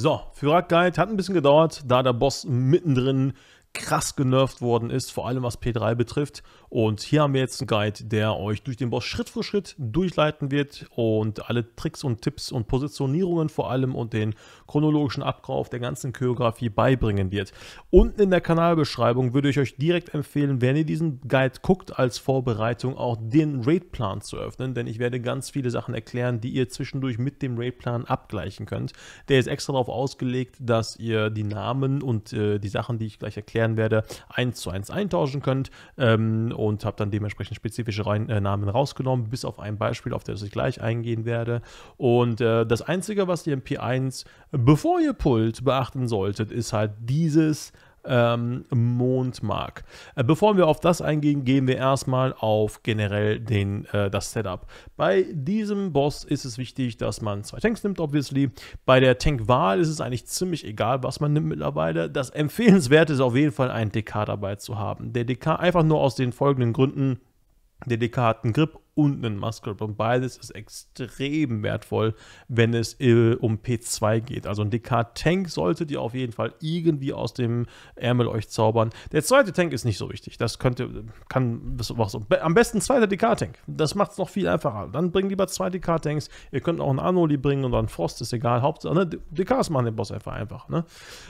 So, Fyrak Guide hat ein bisschen gedauert, da der Boss mittendrin krass genervt worden ist, vor allem was P3 betrifft. Und hier haben wir jetzt einen Guide, der euch durch den Boss Schritt für Schritt durchleiten wird und alle Tricks und Tipps und Positionierungen vor allem und den chronologischen Abkauf der ganzen Choreografie beibringen wird. Unten in der Kanalbeschreibung würde ich euch direkt empfehlen, wenn ihr diesen Guide guckt, als Vorbereitung auch den Raidplan zu öffnen, denn ich werde ganz viele Sachen erklären, die ihr zwischendurch mit dem Raidplan abgleichen könnt. Der ist extra darauf ausgelegt, dass ihr die Namen und äh, die Sachen, die ich gleich erklären werde, eins zu eins eintauschen könnt. Ähm, und habe dann dementsprechend spezifische Rein äh, Namen rausgenommen, bis auf ein Beispiel, auf das ich gleich eingehen werde. Und äh, das Einzige, was ihr im P1, bevor ihr pullt, beachten solltet, ist halt dieses ähm, Mondmark. Äh, bevor wir auf das eingehen, gehen wir erstmal auf generell den, äh, das Setup. Bei diesem Boss ist es wichtig, dass man zwei Tanks nimmt, obviously. Bei der Tankwahl ist es eigentlich ziemlich egal, was man nimmt mittlerweile. Das Empfehlenswerte ist auf jeden Fall, einen DK dabei zu haben. Der DK einfach nur aus den folgenden Gründen. Der DK hat einen Grip und einen Muscle Und beides ist extrem wertvoll, wenn es äh, um P2 geht. Also ein DK-Tank solltet ihr auf jeden Fall irgendwie aus dem Ärmel euch zaubern. Der zweite Tank ist nicht so wichtig. Das könnte, kann, was, am besten zweiter DK-Tank. Das macht es noch viel einfacher. Dann bringt lieber zwei DK-Tanks. Ihr könnt auch einen Anoli bringen oder einen Frost, ist egal. Hauptsache, ne, DKs machen den Boss einfach einfach. Ne?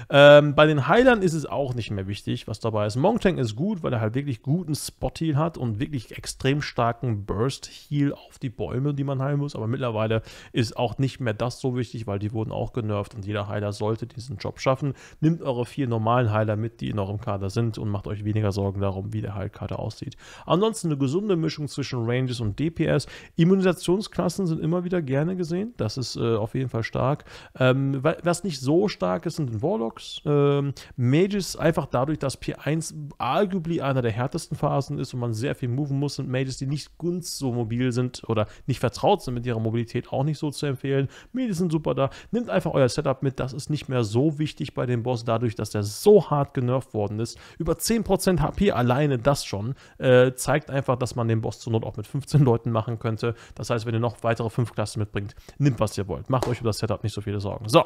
Ähm, bei den Heilern ist es auch nicht mehr wichtig, was dabei ist. Monk Tank ist gut, weil er halt wirklich guten Spot-Heal hat und wirklich extrem starken Burst Heal auf die Bäume, die man heilen muss. Aber mittlerweile ist auch nicht mehr das so wichtig, weil die wurden auch genervt und jeder Heiler sollte diesen Job schaffen. Nimmt eure vier normalen Heiler mit, die in eurem Kader sind und macht euch weniger Sorgen darum, wie der Heilkader aussieht. Ansonsten eine gesunde Mischung zwischen Ranges und DPS. Immunisationsklassen sind immer wieder gerne gesehen. Das ist äh, auf jeden Fall stark. Ähm, was nicht so stark ist, sind Warlocks. Ähm, Mages einfach dadurch, dass P1 arguably einer der härtesten Phasen ist und man sehr viel moven muss, sind Mages, die nicht ganz so so mobil sind oder nicht vertraut sind mit ihrer Mobilität, auch nicht so zu empfehlen. Medien sind super da. Nehmt einfach euer Setup mit. Das ist nicht mehr so wichtig bei dem Boss, dadurch, dass der so hart genervt worden ist. Über 10% HP alleine das schon äh, zeigt einfach, dass man den Boss zur Not auch mit 15 Leuten machen könnte. Das heißt, wenn ihr noch weitere 5 Klassen mitbringt, nimmt was ihr wollt. Macht euch über das Setup nicht so viele Sorgen. So,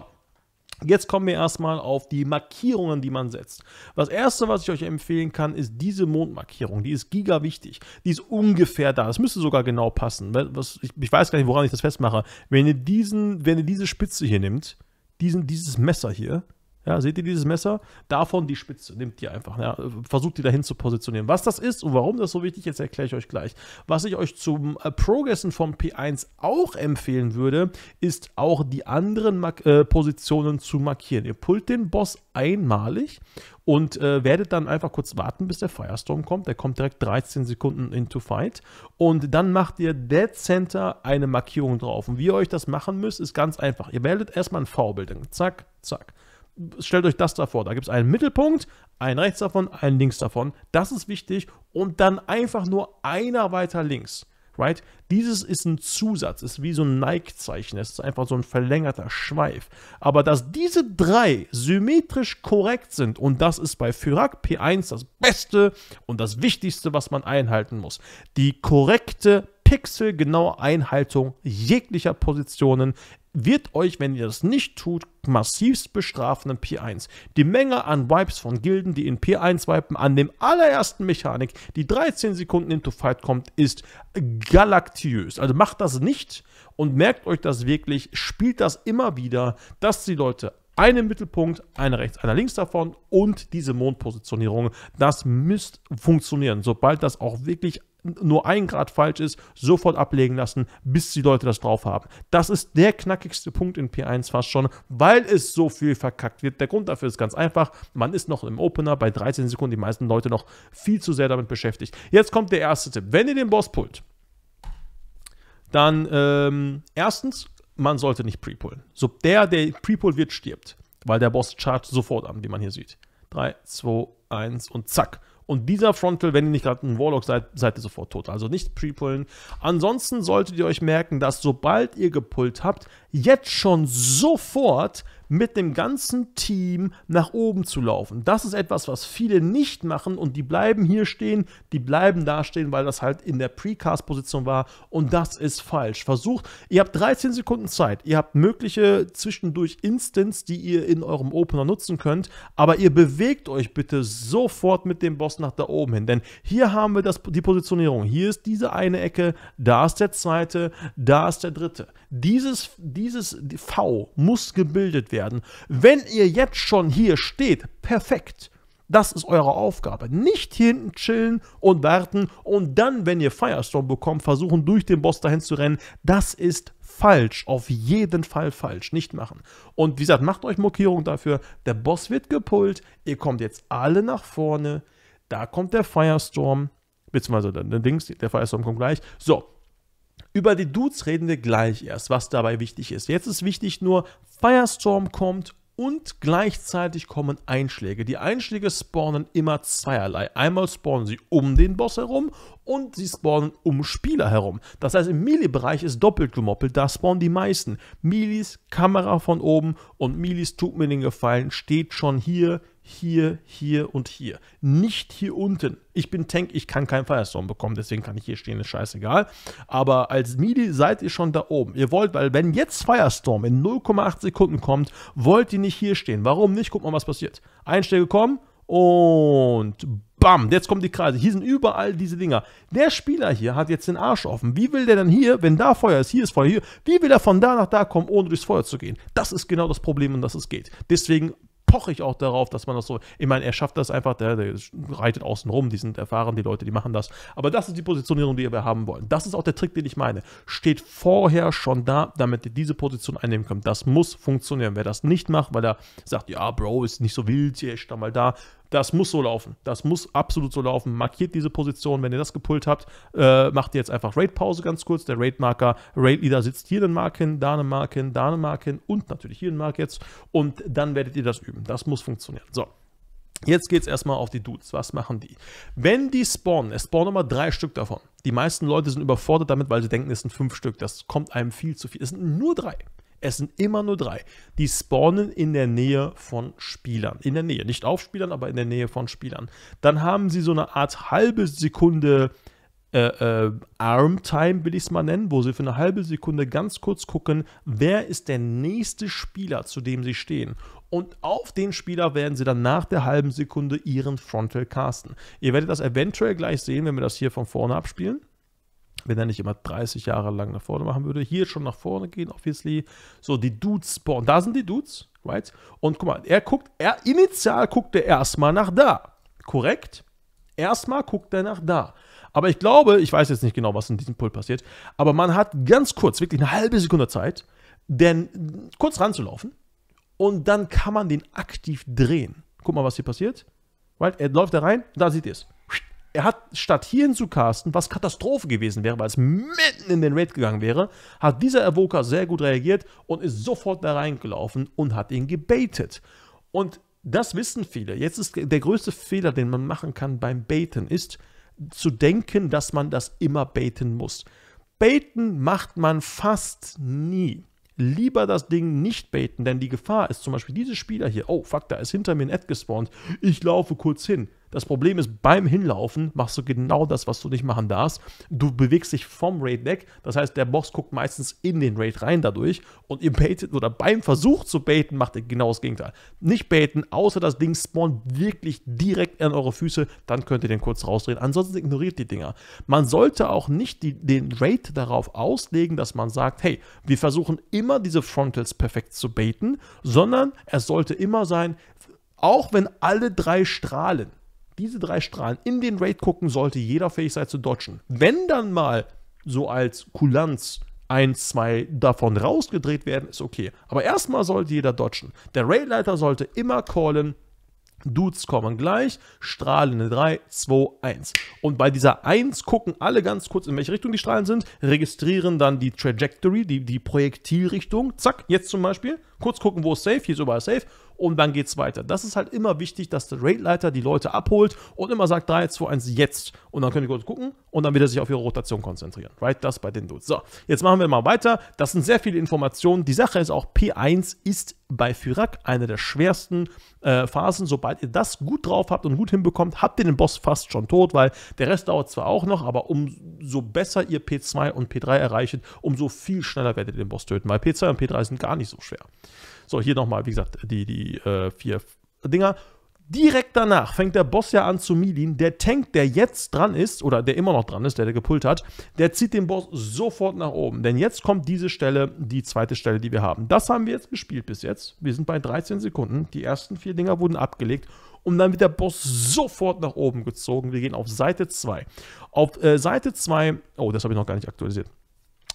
Jetzt kommen wir erstmal auf die Markierungen, die man setzt. Das erste, was ich euch empfehlen kann, ist diese Mondmarkierung. Die ist giga wichtig. Die ist ungefähr da. Das müsste sogar genau passen. Ich, weiß gar nicht, woran ich das festmache. Wenn ihr, diesen, wenn ihr diese Spitze hier nimmt, diesen, dieses Messer hier, ja, seht ihr dieses Messer? Davon die Spitze. Nehmt ihr einfach. Ja, versucht die dahin zu positionieren. Was das ist und warum das so wichtig ist, erkläre ich euch gleich. Was ich euch zum äh, Progressen vom P1 auch empfehlen würde, ist auch die anderen Mark äh, Positionen zu markieren. Ihr pullt den Boss einmalig und äh, werdet dann einfach kurz warten, bis der Firestorm kommt. Der kommt direkt 13 Sekunden into Fight. Und dann macht ihr Dead Center eine Markierung drauf. Und wie ihr euch das machen müsst, ist ganz einfach. Ihr werdet erstmal ein V-Bild. Zack, zack stellt euch das davor. Da gibt es einen Mittelpunkt, einen rechts davon, einen links davon. Das ist wichtig. Und dann einfach nur einer weiter links. Right? Dieses ist ein Zusatz, ist wie so ein Nike-Zeichen. Es ist einfach so ein verlängerter Schweif. Aber dass diese drei symmetrisch korrekt sind, und das ist bei Fyrak P1 das Beste und das Wichtigste, was man einhalten muss. Die korrekte pixelgenaue Einhaltung jeglicher Positionen wird euch, wenn ihr das nicht tut, massivst bestrafen in P1. Die Menge an Wipes von Gilden, die in P1 wipen, an dem allerersten Mechanik, die 13 Sekunden into Fight kommt, ist galaktiös. Also macht das nicht und merkt euch das wirklich, spielt das immer wieder, dass die Leute einen Mittelpunkt, einer rechts, einer links davon und diese Mondpositionierung. Das müsst funktionieren. Sobald das auch wirklich nur ein Grad falsch ist, sofort ablegen lassen, bis die Leute das drauf haben. Das ist der knackigste Punkt in P1 fast schon, weil es so viel verkackt wird. Der Grund dafür ist ganz einfach. Man ist noch im Opener bei 13 Sekunden, die meisten Leute noch viel zu sehr damit beschäftigt. Jetzt kommt der erste Tipp. Wenn ihr den Boss pullt, dann ähm, erstens, man sollte nicht pre-pullen. So der, der pre-pull wird, stirbt, weil der Boss chargt sofort an, wie man hier sieht. 3, 2, 1 und zack. Und dieser Frontal, wenn ihr nicht gerade ein Warlock seid, seid ihr sofort tot. Also nicht pre-pullen. Ansonsten solltet ihr euch merken, dass sobald ihr gepullt habt, jetzt schon sofort mit dem ganzen Team nach oben zu laufen. Das ist etwas, was viele nicht machen und die bleiben hier stehen, die bleiben da stehen, weil das halt in der Precast-Position war und das ist falsch. Versucht, ihr habt 13 Sekunden Zeit, ihr habt mögliche zwischendurch Instants, die ihr in eurem Opener nutzen könnt, aber ihr bewegt euch bitte sofort mit dem Boss nach da oben hin, denn hier haben wir das, die Positionierung. Hier ist diese eine Ecke, da ist der zweite, da ist der dritte. Dieses, dieses V muss gebildet werden. Wenn ihr jetzt schon hier steht, perfekt. Das ist eure Aufgabe. Nicht hier hinten chillen und warten und dann, wenn ihr Firestorm bekommt, versuchen durch den Boss dahin zu rennen. Das ist falsch. Auf jeden Fall falsch. Nicht machen. Und wie gesagt, macht euch Markierung dafür. Der Boss wird gepult. Ihr kommt jetzt alle nach vorne. Da kommt der Firestorm. Beziehungsweise der Dings, der Firestorm kommt gleich. So, über die Dudes reden wir gleich erst, was dabei wichtig ist. Jetzt ist wichtig nur, Firestorm kommt und gleichzeitig kommen Einschläge. Die Einschläge spawnen immer zweierlei. Einmal spawnen sie um den Boss herum und sie spawnen um Spieler herum. Das heißt, im Melee-Bereich ist doppelt gemoppelt, da spawnen die meisten. Milis, Kamera von oben und Milis, tut mir den Gefallen, steht schon hier, hier, hier und hier. Nicht hier unten. Ich bin Tank, ich kann keinen Firestorm bekommen, deswegen kann ich hier stehen, ist scheißegal. Aber als Midi seid ihr schon da oben. Ihr wollt, weil wenn jetzt Firestorm in 0,8 Sekunden kommt, wollt ihr nicht hier stehen. Warum nicht? Guck mal, was passiert. Einschläge kommen und bam, jetzt kommen die Kreise. Hier sind überall diese Dinger. Der Spieler hier hat jetzt den Arsch offen. Wie will der denn hier, wenn da Feuer ist, hier ist Feuer, hier, wie will er von da nach da kommen, ohne durchs Feuer zu gehen? Das ist genau das Problem, um das es geht. Deswegen poche ich auch darauf, dass man das so. Ich meine, er schafft das einfach, der, der reitet außen rum, die sind erfahren, die Leute, die machen das. Aber das ist die Positionierung, die wir haben wollen. Das ist auch der Trick, den ich meine. Steht vorher schon da, damit ihr diese Position einnehmen könnt. Das muss funktionieren. Wer das nicht macht, weil er sagt, ja, Bro, ist nicht so wild, hier, ich da mal da, das muss so laufen. Das muss absolut so laufen. Markiert diese Position. Wenn ihr das gepult habt, äh, macht ihr jetzt einfach Raid-Pause ganz kurz. Der Raid-Marker, Raid-Leader sitzt hier einen Mark hin, da einen Mark hin, da einen Mark hin und natürlich hier einen Mark jetzt. Und dann werdet ihr das üben. Das muss funktionieren. So. Jetzt geht es erstmal auf die Dudes. Was machen die? Wenn die spawnen, es spawnen immer drei Stück davon. Die meisten Leute sind überfordert damit, weil sie denken, es sind fünf Stück. Das kommt einem viel zu viel. Es sind nur drei. Es sind immer nur drei. Die spawnen in der Nähe von Spielern. In der Nähe. Nicht auf Spielern, aber in der Nähe von Spielern. Dann haben sie so eine Art halbe Sekunde äh, äh, Arm-Time, will ich es mal nennen, wo sie für eine halbe Sekunde ganz kurz gucken, wer ist der nächste Spieler, zu dem sie stehen. Und auf den Spieler werden sie dann nach der halben Sekunde ihren Frontal casten. Ihr werdet das eventuell gleich sehen, wenn wir das hier von vorne abspielen wenn er nicht immer 30 Jahre lang nach vorne machen würde. Hier schon nach vorne gehen, obviously. So, die Dudes spawnen. Da sind die Dudes, right? Und guck mal, er guckt, er initial guckt er erstmal nach da. Korrekt? Erstmal guckt er nach da. Aber ich glaube, ich weiß jetzt nicht genau, was in diesem Pult passiert, aber man hat ganz kurz, wirklich eine halbe Sekunde Zeit, denn kurz ranzulaufen und dann kann man den aktiv drehen. Guck mal, was hier passiert. Right? Er läuft da rein, da sieht ihr es er hat statt hierhin zu casten, was Katastrophe gewesen wäre, weil es mitten in den Raid gegangen wäre, hat dieser Evoker sehr gut reagiert und ist sofort da reingelaufen und hat ihn gebaitet. Und das wissen viele. Jetzt ist der größte Fehler, den man machen kann beim Baiten, ist zu denken, dass man das immer baiten muss. Baiten macht man fast nie. Lieber das Ding nicht baiten, denn die Gefahr ist zum Beispiel diese Spieler hier. Oh, fuck, da ist hinter mir ein Ad gespawnt. Ich laufe kurz hin. Das Problem ist, beim Hinlaufen machst du genau das, was du nicht machen darfst. Du bewegst dich vom Raid weg. Das heißt, der Boss guckt meistens in den Raid rein dadurch und ihr baitet oder beim Versuch zu baiten macht ihr genau das Gegenteil. Nicht baiten, außer das Ding spawnt wirklich direkt an eure Füße, dann könnt ihr den kurz rausdrehen. Ansonsten ignoriert die Dinger. Man sollte auch nicht die, den Raid darauf auslegen, dass man sagt, hey, wir versuchen immer diese Frontals perfekt zu baiten, sondern es sollte immer sein, auch wenn alle drei strahlen, diese drei Strahlen in den Raid gucken, sollte jeder fähig sein zu dodgen. Wenn dann mal so als Kulanz ein, zwei davon rausgedreht werden, ist okay. Aber erstmal sollte jeder dodgen. Der Raidleiter sollte immer callen, Dudes kommen gleich, Strahlen 3, 2, 1. Und bei dieser 1 gucken alle ganz kurz, in welche Richtung die Strahlen sind, registrieren dann die Trajectory, die, die Projektilrichtung. Zack, jetzt zum Beispiel. kurz gucken, wo ist safe, hier ist überall safe und dann geht's weiter. Das ist halt immer wichtig, dass der Raid-Leiter die Leute abholt und immer sagt 3, 2, 1, jetzt. Und dann könnt ihr kurz gucken und dann wieder sich auf ihre Rotation konzentrieren. Right? Das bei den Dudes. So, jetzt machen wir mal weiter. Das sind sehr viele Informationen. Die Sache ist auch, P1 ist bei Fyrak eine der schwersten äh, Phasen. Sobald ihr das gut drauf habt und gut hinbekommt, habt ihr den Boss fast schon tot, weil der Rest dauert zwar auch noch, aber umso besser ihr P2 und P3 erreicht, umso viel schneller werdet ihr den Boss töten, weil P2 und P3 sind gar nicht so schwer. So, hier nochmal, wie gesagt, die, die äh, vier Dinger. Direkt danach fängt der Boss ja an zu meleen. Der Tank, der jetzt dran ist, oder der immer noch dran ist, der der gepullt hat, der zieht den Boss sofort nach oben. Denn jetzt kommt diese Stelle, die zweite Stelle, die wir haben. Das haben wir jetzt gespielt bis jetzt. Wir sind bei 13 Sekunden. Die ersten vier Dinger wurden abgelegt. Und dann wird der Boss sofort nach oben gezogen. Wir gehen auf Seite 2. Auf äh, Seite 2, oh, das habe ich noch gar nicht aktualisiert.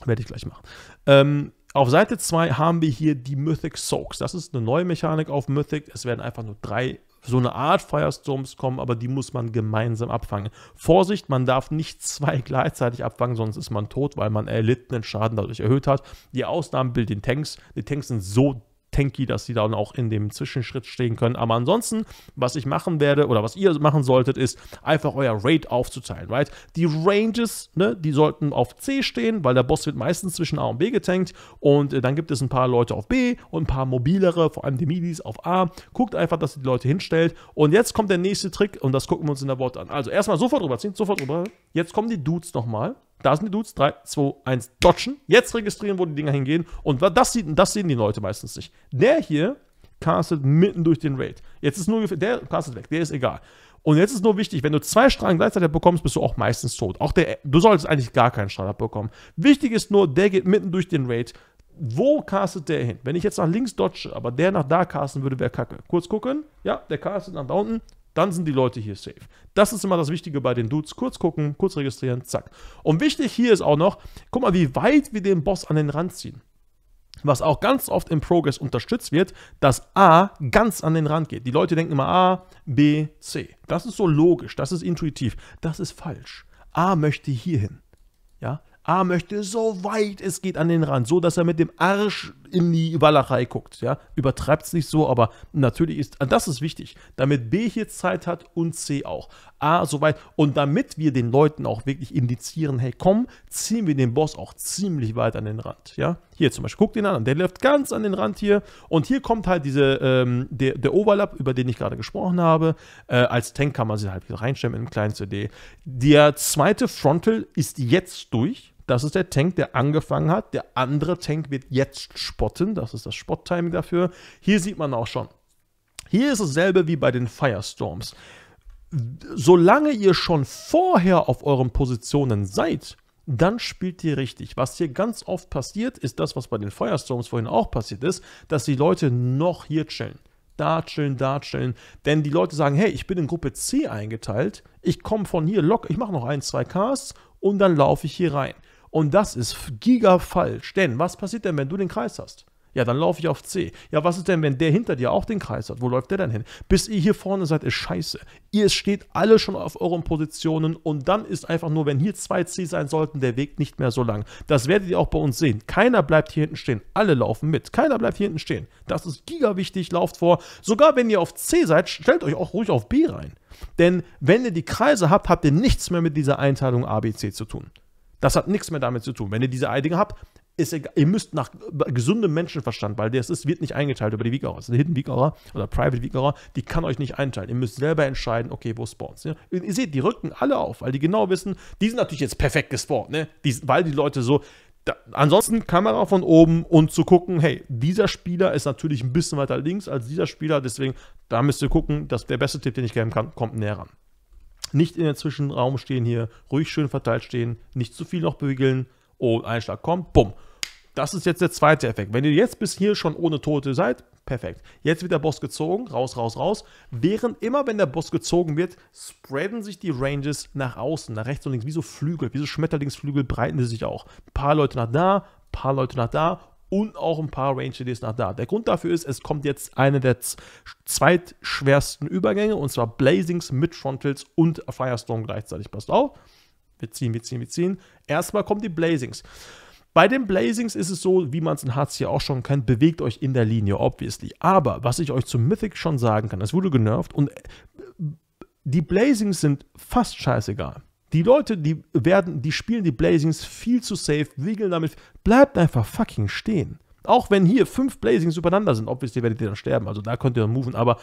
Werde ich gleich machen. Ähm, auf Seite 2 haben wir hier die Mythic Soaks. Das ist eine neue Mechanik auf Mythic. Es werden einfach nur drei so eine Art Firestorms kommen, aber die muss man gemeinsam abfangen. Vorsicht, man darf nicht zwei gleichzeitig abfangen, sonst ist man tot, weil man erlittenen Schaden dadurch erhöht hat. Die Ausnahmen bilden Tanks. Die Tanks sind so tanky, dass sie dann auch in dem Zwischenschritt stehen können. Aber ansonsten, was ich machen werde oder was ihr machen solltet, ist einfach euer Raid aufzuteilen, right? Die Ranges, ne, die sollten auf C stehen, weil der Boss wird meistens zwischen A und B getankt und äh, dann gibt es ein paar Leute auf B und ein paar mobilere, vor allem die Midis auf A. Guckt einfach, dass ihr die Leute hinstellt und jetzt kommt der nächste Trick und das gucken wir uns in der Wort an. Also erstmal sofort rüberziehen, sofort rüber. Jetzt kommen die Dudes nochmal. Da sind die Dudes. 3, 2, 1, dodgen. Jetzt registrieren, wo die Dinger hingehen. Und das, sieht, das sehen die Leute meistens nicht. Der hier castet mitten durch den Raid. Jetzt ist nur, der castet weg, der ist egal. Und jetzt ist nur wichtig, wenn du zwei Strahlen gleichzeitig bekommst, bist du auch meistens tot. Auch der, du solltest eigentlich gar keinen Strahl abbekommen. Wichtig ist nur, der geht mitten durch den Raid. Wo castet der hin? Wenn ich jetzt nach links dodge, aber der nach da casten würde, wäre kacke. Kurz gucken. Ja, der castet nach da unten dann sind die Leute hier safe. Das ist immer das Wichtige bei den Dudes. Kurz gucken, kurz registrieren, zack. Und wichtig hier ist auch noch, guck mal, wie weit wir den Boss an den Rand ziehen. Was auch ganz oft im Progress unterstützt wird, dass A ganz an den Rand geht. Die Leute denken immer A, B, C. Das ist so logisch, das ist intuitiv. Das ist falsch. A möchte hier hin. Ja, A möchte so weit es geht an den Rand, so dass er mit dem Arsch in die Walachei guckt. Ja? Übertreibt es nicht so, aber natürlich ist, das ist wichtig, damit B hier Zeit hat und C auch. A so weit und damit wir den Leuten auch wirklich indizieren, hey komm, ziehen wir den Boss auch ziemlich weit an den Rand. Ja? Hier zum Beispiel, guckt ihn an, der läuft ganz an den Rand hier und hier kommt halt diese, ähm, der, der Overlap, über den ich gerade gesprochen habe. Äh, als Tank kann man sie halt wieder reinstellen mit einem kleinen CD. Der zweite Frontal ist jetzt durch. Das ist der Tank, der angefangen hat. Der andere Tank wird jetzt spotten. Das ist das Spot-Timing dafür. Hier sieht man auch schon. Hier ist dasselbe wie bei den Firestorms. Solange ihr schon vorher auf euren Positionen seid, dann spielt ihr richtig. Was hier ganz oft passiert, ist das, was bei den Firestorms vorhin auch passiert ist, dass die Leute noch hier chillen. Da chillen, da chillen. Denn die Leute sagen, hey, ich bin in Gruppe C eingeteilt, ich komme von hier locker, ich mache noch ein, zwei Casts und dann laufe ich hier rein. Und das ist giga falsch. Denn was passiert denn, wenn du den Kreis hast? Ja, dann laufe ich auf C. Ja, was ist denn, wenn der hinter dir auch den Kreis hat? Wo läuft der denn hin? Bis ihr hier vorne seid, ist scheiße. Ihr steht alle schon auf euren Positionen und dann ist einfach nur, wenn hier zwei C sein sollten, der Weg nicht mehr so lang. Das werdet ihr auch bei uns sehen. Keiner bleibt hier hinten stehen. Alle laufen mit. Keiner bleibt hier hinten stehen. Das ist giga wichtig. Lauft vor. Sogar wenn ihr auf C seid, stellt euch auch ruhig auf B rein. Denn wenn ihr die Kreise habt, habt ihr nichts mehr mit dieser Einteilung ABC zu tun. Das hat nichts mehr damit zu tun. Wenn ihr diese Dinge habt, ist egal, ihr müsst nach gesundem Menschenverstand, weil das ist, wird nicht eingeteilt über die Weak Aura. Das ist eine Hidden Weak Aura oder Private Weak Aura, die kann euch nicht einteilen. Ihr müsst selber entscheiden, okay, wo spawnt ja? Ihr seht, die rücken alle auf, weil die genau wissen, die sind natürlich jetzt perfekt gespawnt, ne? Die, weil die Leute so, da, ansonsten Kamera von oben und zu gucken, hey, dieser Spieler ist natürlich ein bisschen weiter links als dieser Spieler, deswegen, da müsst ihr gucken, dass der beste Tipp, den ich geben kann, kommt näher ran. Nicht in der Zwischenraum stehen hier, ruhig schön verteilt stehen, nicht zu viel noch bügeln. Oh, Einschlag kommt, bumm. Das ist jetzt der zweite Effekt. Wenn ihr jetzt bis hier schon ohne Tote seid, perfekt. Jetzt wird der Boss gezogen, raus, raus, raus. Während immer, wenn der Boss gezogen wird, spreaden sich die Ranges nach außen, nach rechts und links, wie so Flügel, wie so Schmetterlingsflügel breiten sie sich auch. Ein paar Leute nach da, ein paar Leute nach da und auch ein paar Range-CDs nach da. Der Grund dafür ist, es kommt jetzt eine der zweitschwersten Übergänge und zwar Blazings mit Frontals und Firestorm gleichzeitig. Passt auf. Wir ziehen, wir ziehen, wir ziehen. Erstmal kommen die Blazings. Bei den Blazings ist es so, wie man es in Hartz hier auch schon kennt, bewegt euch in der Linie, obviously. Aber was ich euch zum Mythic schon sagen kann, es wurde genervt und äh, die Blazings sind fast scheißegal. Die Leute, die werden, die spielen die Blazings viel zu safe, wiegeln damit. Bleibt einfach fucking stehen. Auch wenn hier fünf Blazings übereinander sind, obviously werdet ihr dann sterben, also da könnt ihr dann moven, aber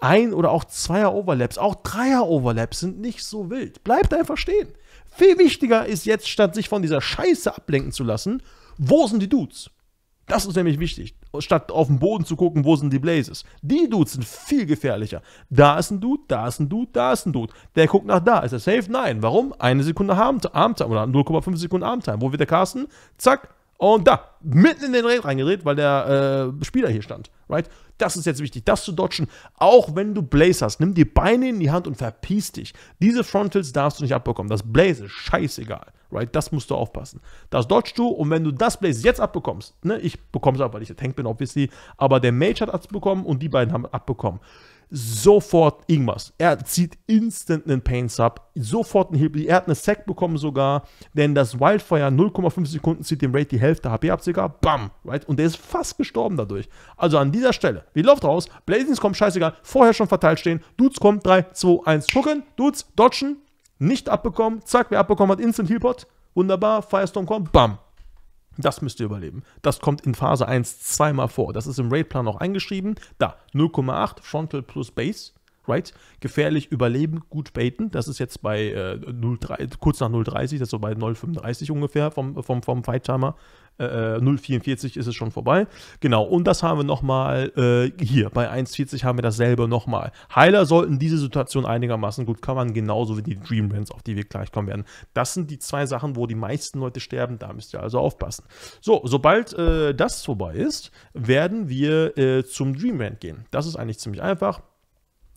ein oder auch zweier Overlaps, auch dreier Overlaps sind nicht so wild. Bleibt einfach stehen. Viel wichtiger ist jetzt, statt sich von dieser Scheiße ablenken zu lassen, wo sind die Dudes? Das ist nämlich wichtig. Statt auf den Boden zu gucken, wo sind die Blazes. Die Dudes sind viel gefährlicher. Da ist ein Dude, da ist ein Dude, da ist ein Dude. Der guckt nach da. Ist er safe? Nein. Warum? Eine Sekunde Armtime oder 0,5 Sekunden Armtime. Wo wird der casten? Zack. Und da. Mitten in den Raid reingedreht, weil der äh, Spieler hier stand. Right? Das ist jetzt wichtig, das zu dodgen. Auch wenn du Blaze hast, nimm die Beine in die Hand und verpiss dich. Diese Frontals darfst du nicht abbekommen. Das Blaze ist scheißegal. Right? Das musst du aufpassen. Das dodgst du und wenn du das Blaze jetzt abbekommst, ne, ich bekomme es ab, weil ich der Tank bin, obviously, aber der Mage hat abbekommen und die beiden haben abbekommen sofort irgendwas. Er zieht instant einen Pain Sub, sofort einen Heal. Er hat eine Sack bekommen sogar, denn das Wildfire 0,5 Sekunden zieht dem Raid die Hälfte HP ab, sogar. Bam! Right? Und der ist fast gestorben dadurch. Also an dieser Stelle, wie läuft raus? Blazings kommt, scheißegal, vorher schon verteilt stehen. Dudes kommt, 3, 2, 1, gucken. Dudes, dodgen, nicht abbekommen. Zack, wer abbekommen hat, Instant Healpot. Wunderbar, Firestorm kommt, bam. Das müsst ihr überleben. Das kommt in Phase 1 zweimal vor. Das ist im Raidplan auch eingeschrieben. Da, 0,8 Frontal plus Base. Right? Gefährlich überleben, gut baiten. Das ist jetzt bei äh, 03, kurz nach 0,30, das ist so bei 0,35 ungefähr vom, vom, vom Fight-Timer äh, 0,44 ist es schon vorbei. Genau, und das haben wir nochmal äh, hier. Bei 1,40 haben wir dasselbe nochmal. Heiler sollten diese Situation einigermaßen gut covern, genauso wie die Dream Rents, auf die wir gleich kommen werden. Das sind die zwei Sachen, wo die meisten Leute sterben. Da müsst ihr also aufpassen. So, sobald äh, das vorbei ist, werden wir äh, zum Dream Rent gehen. Das ist eigentlich ziemlich einfach.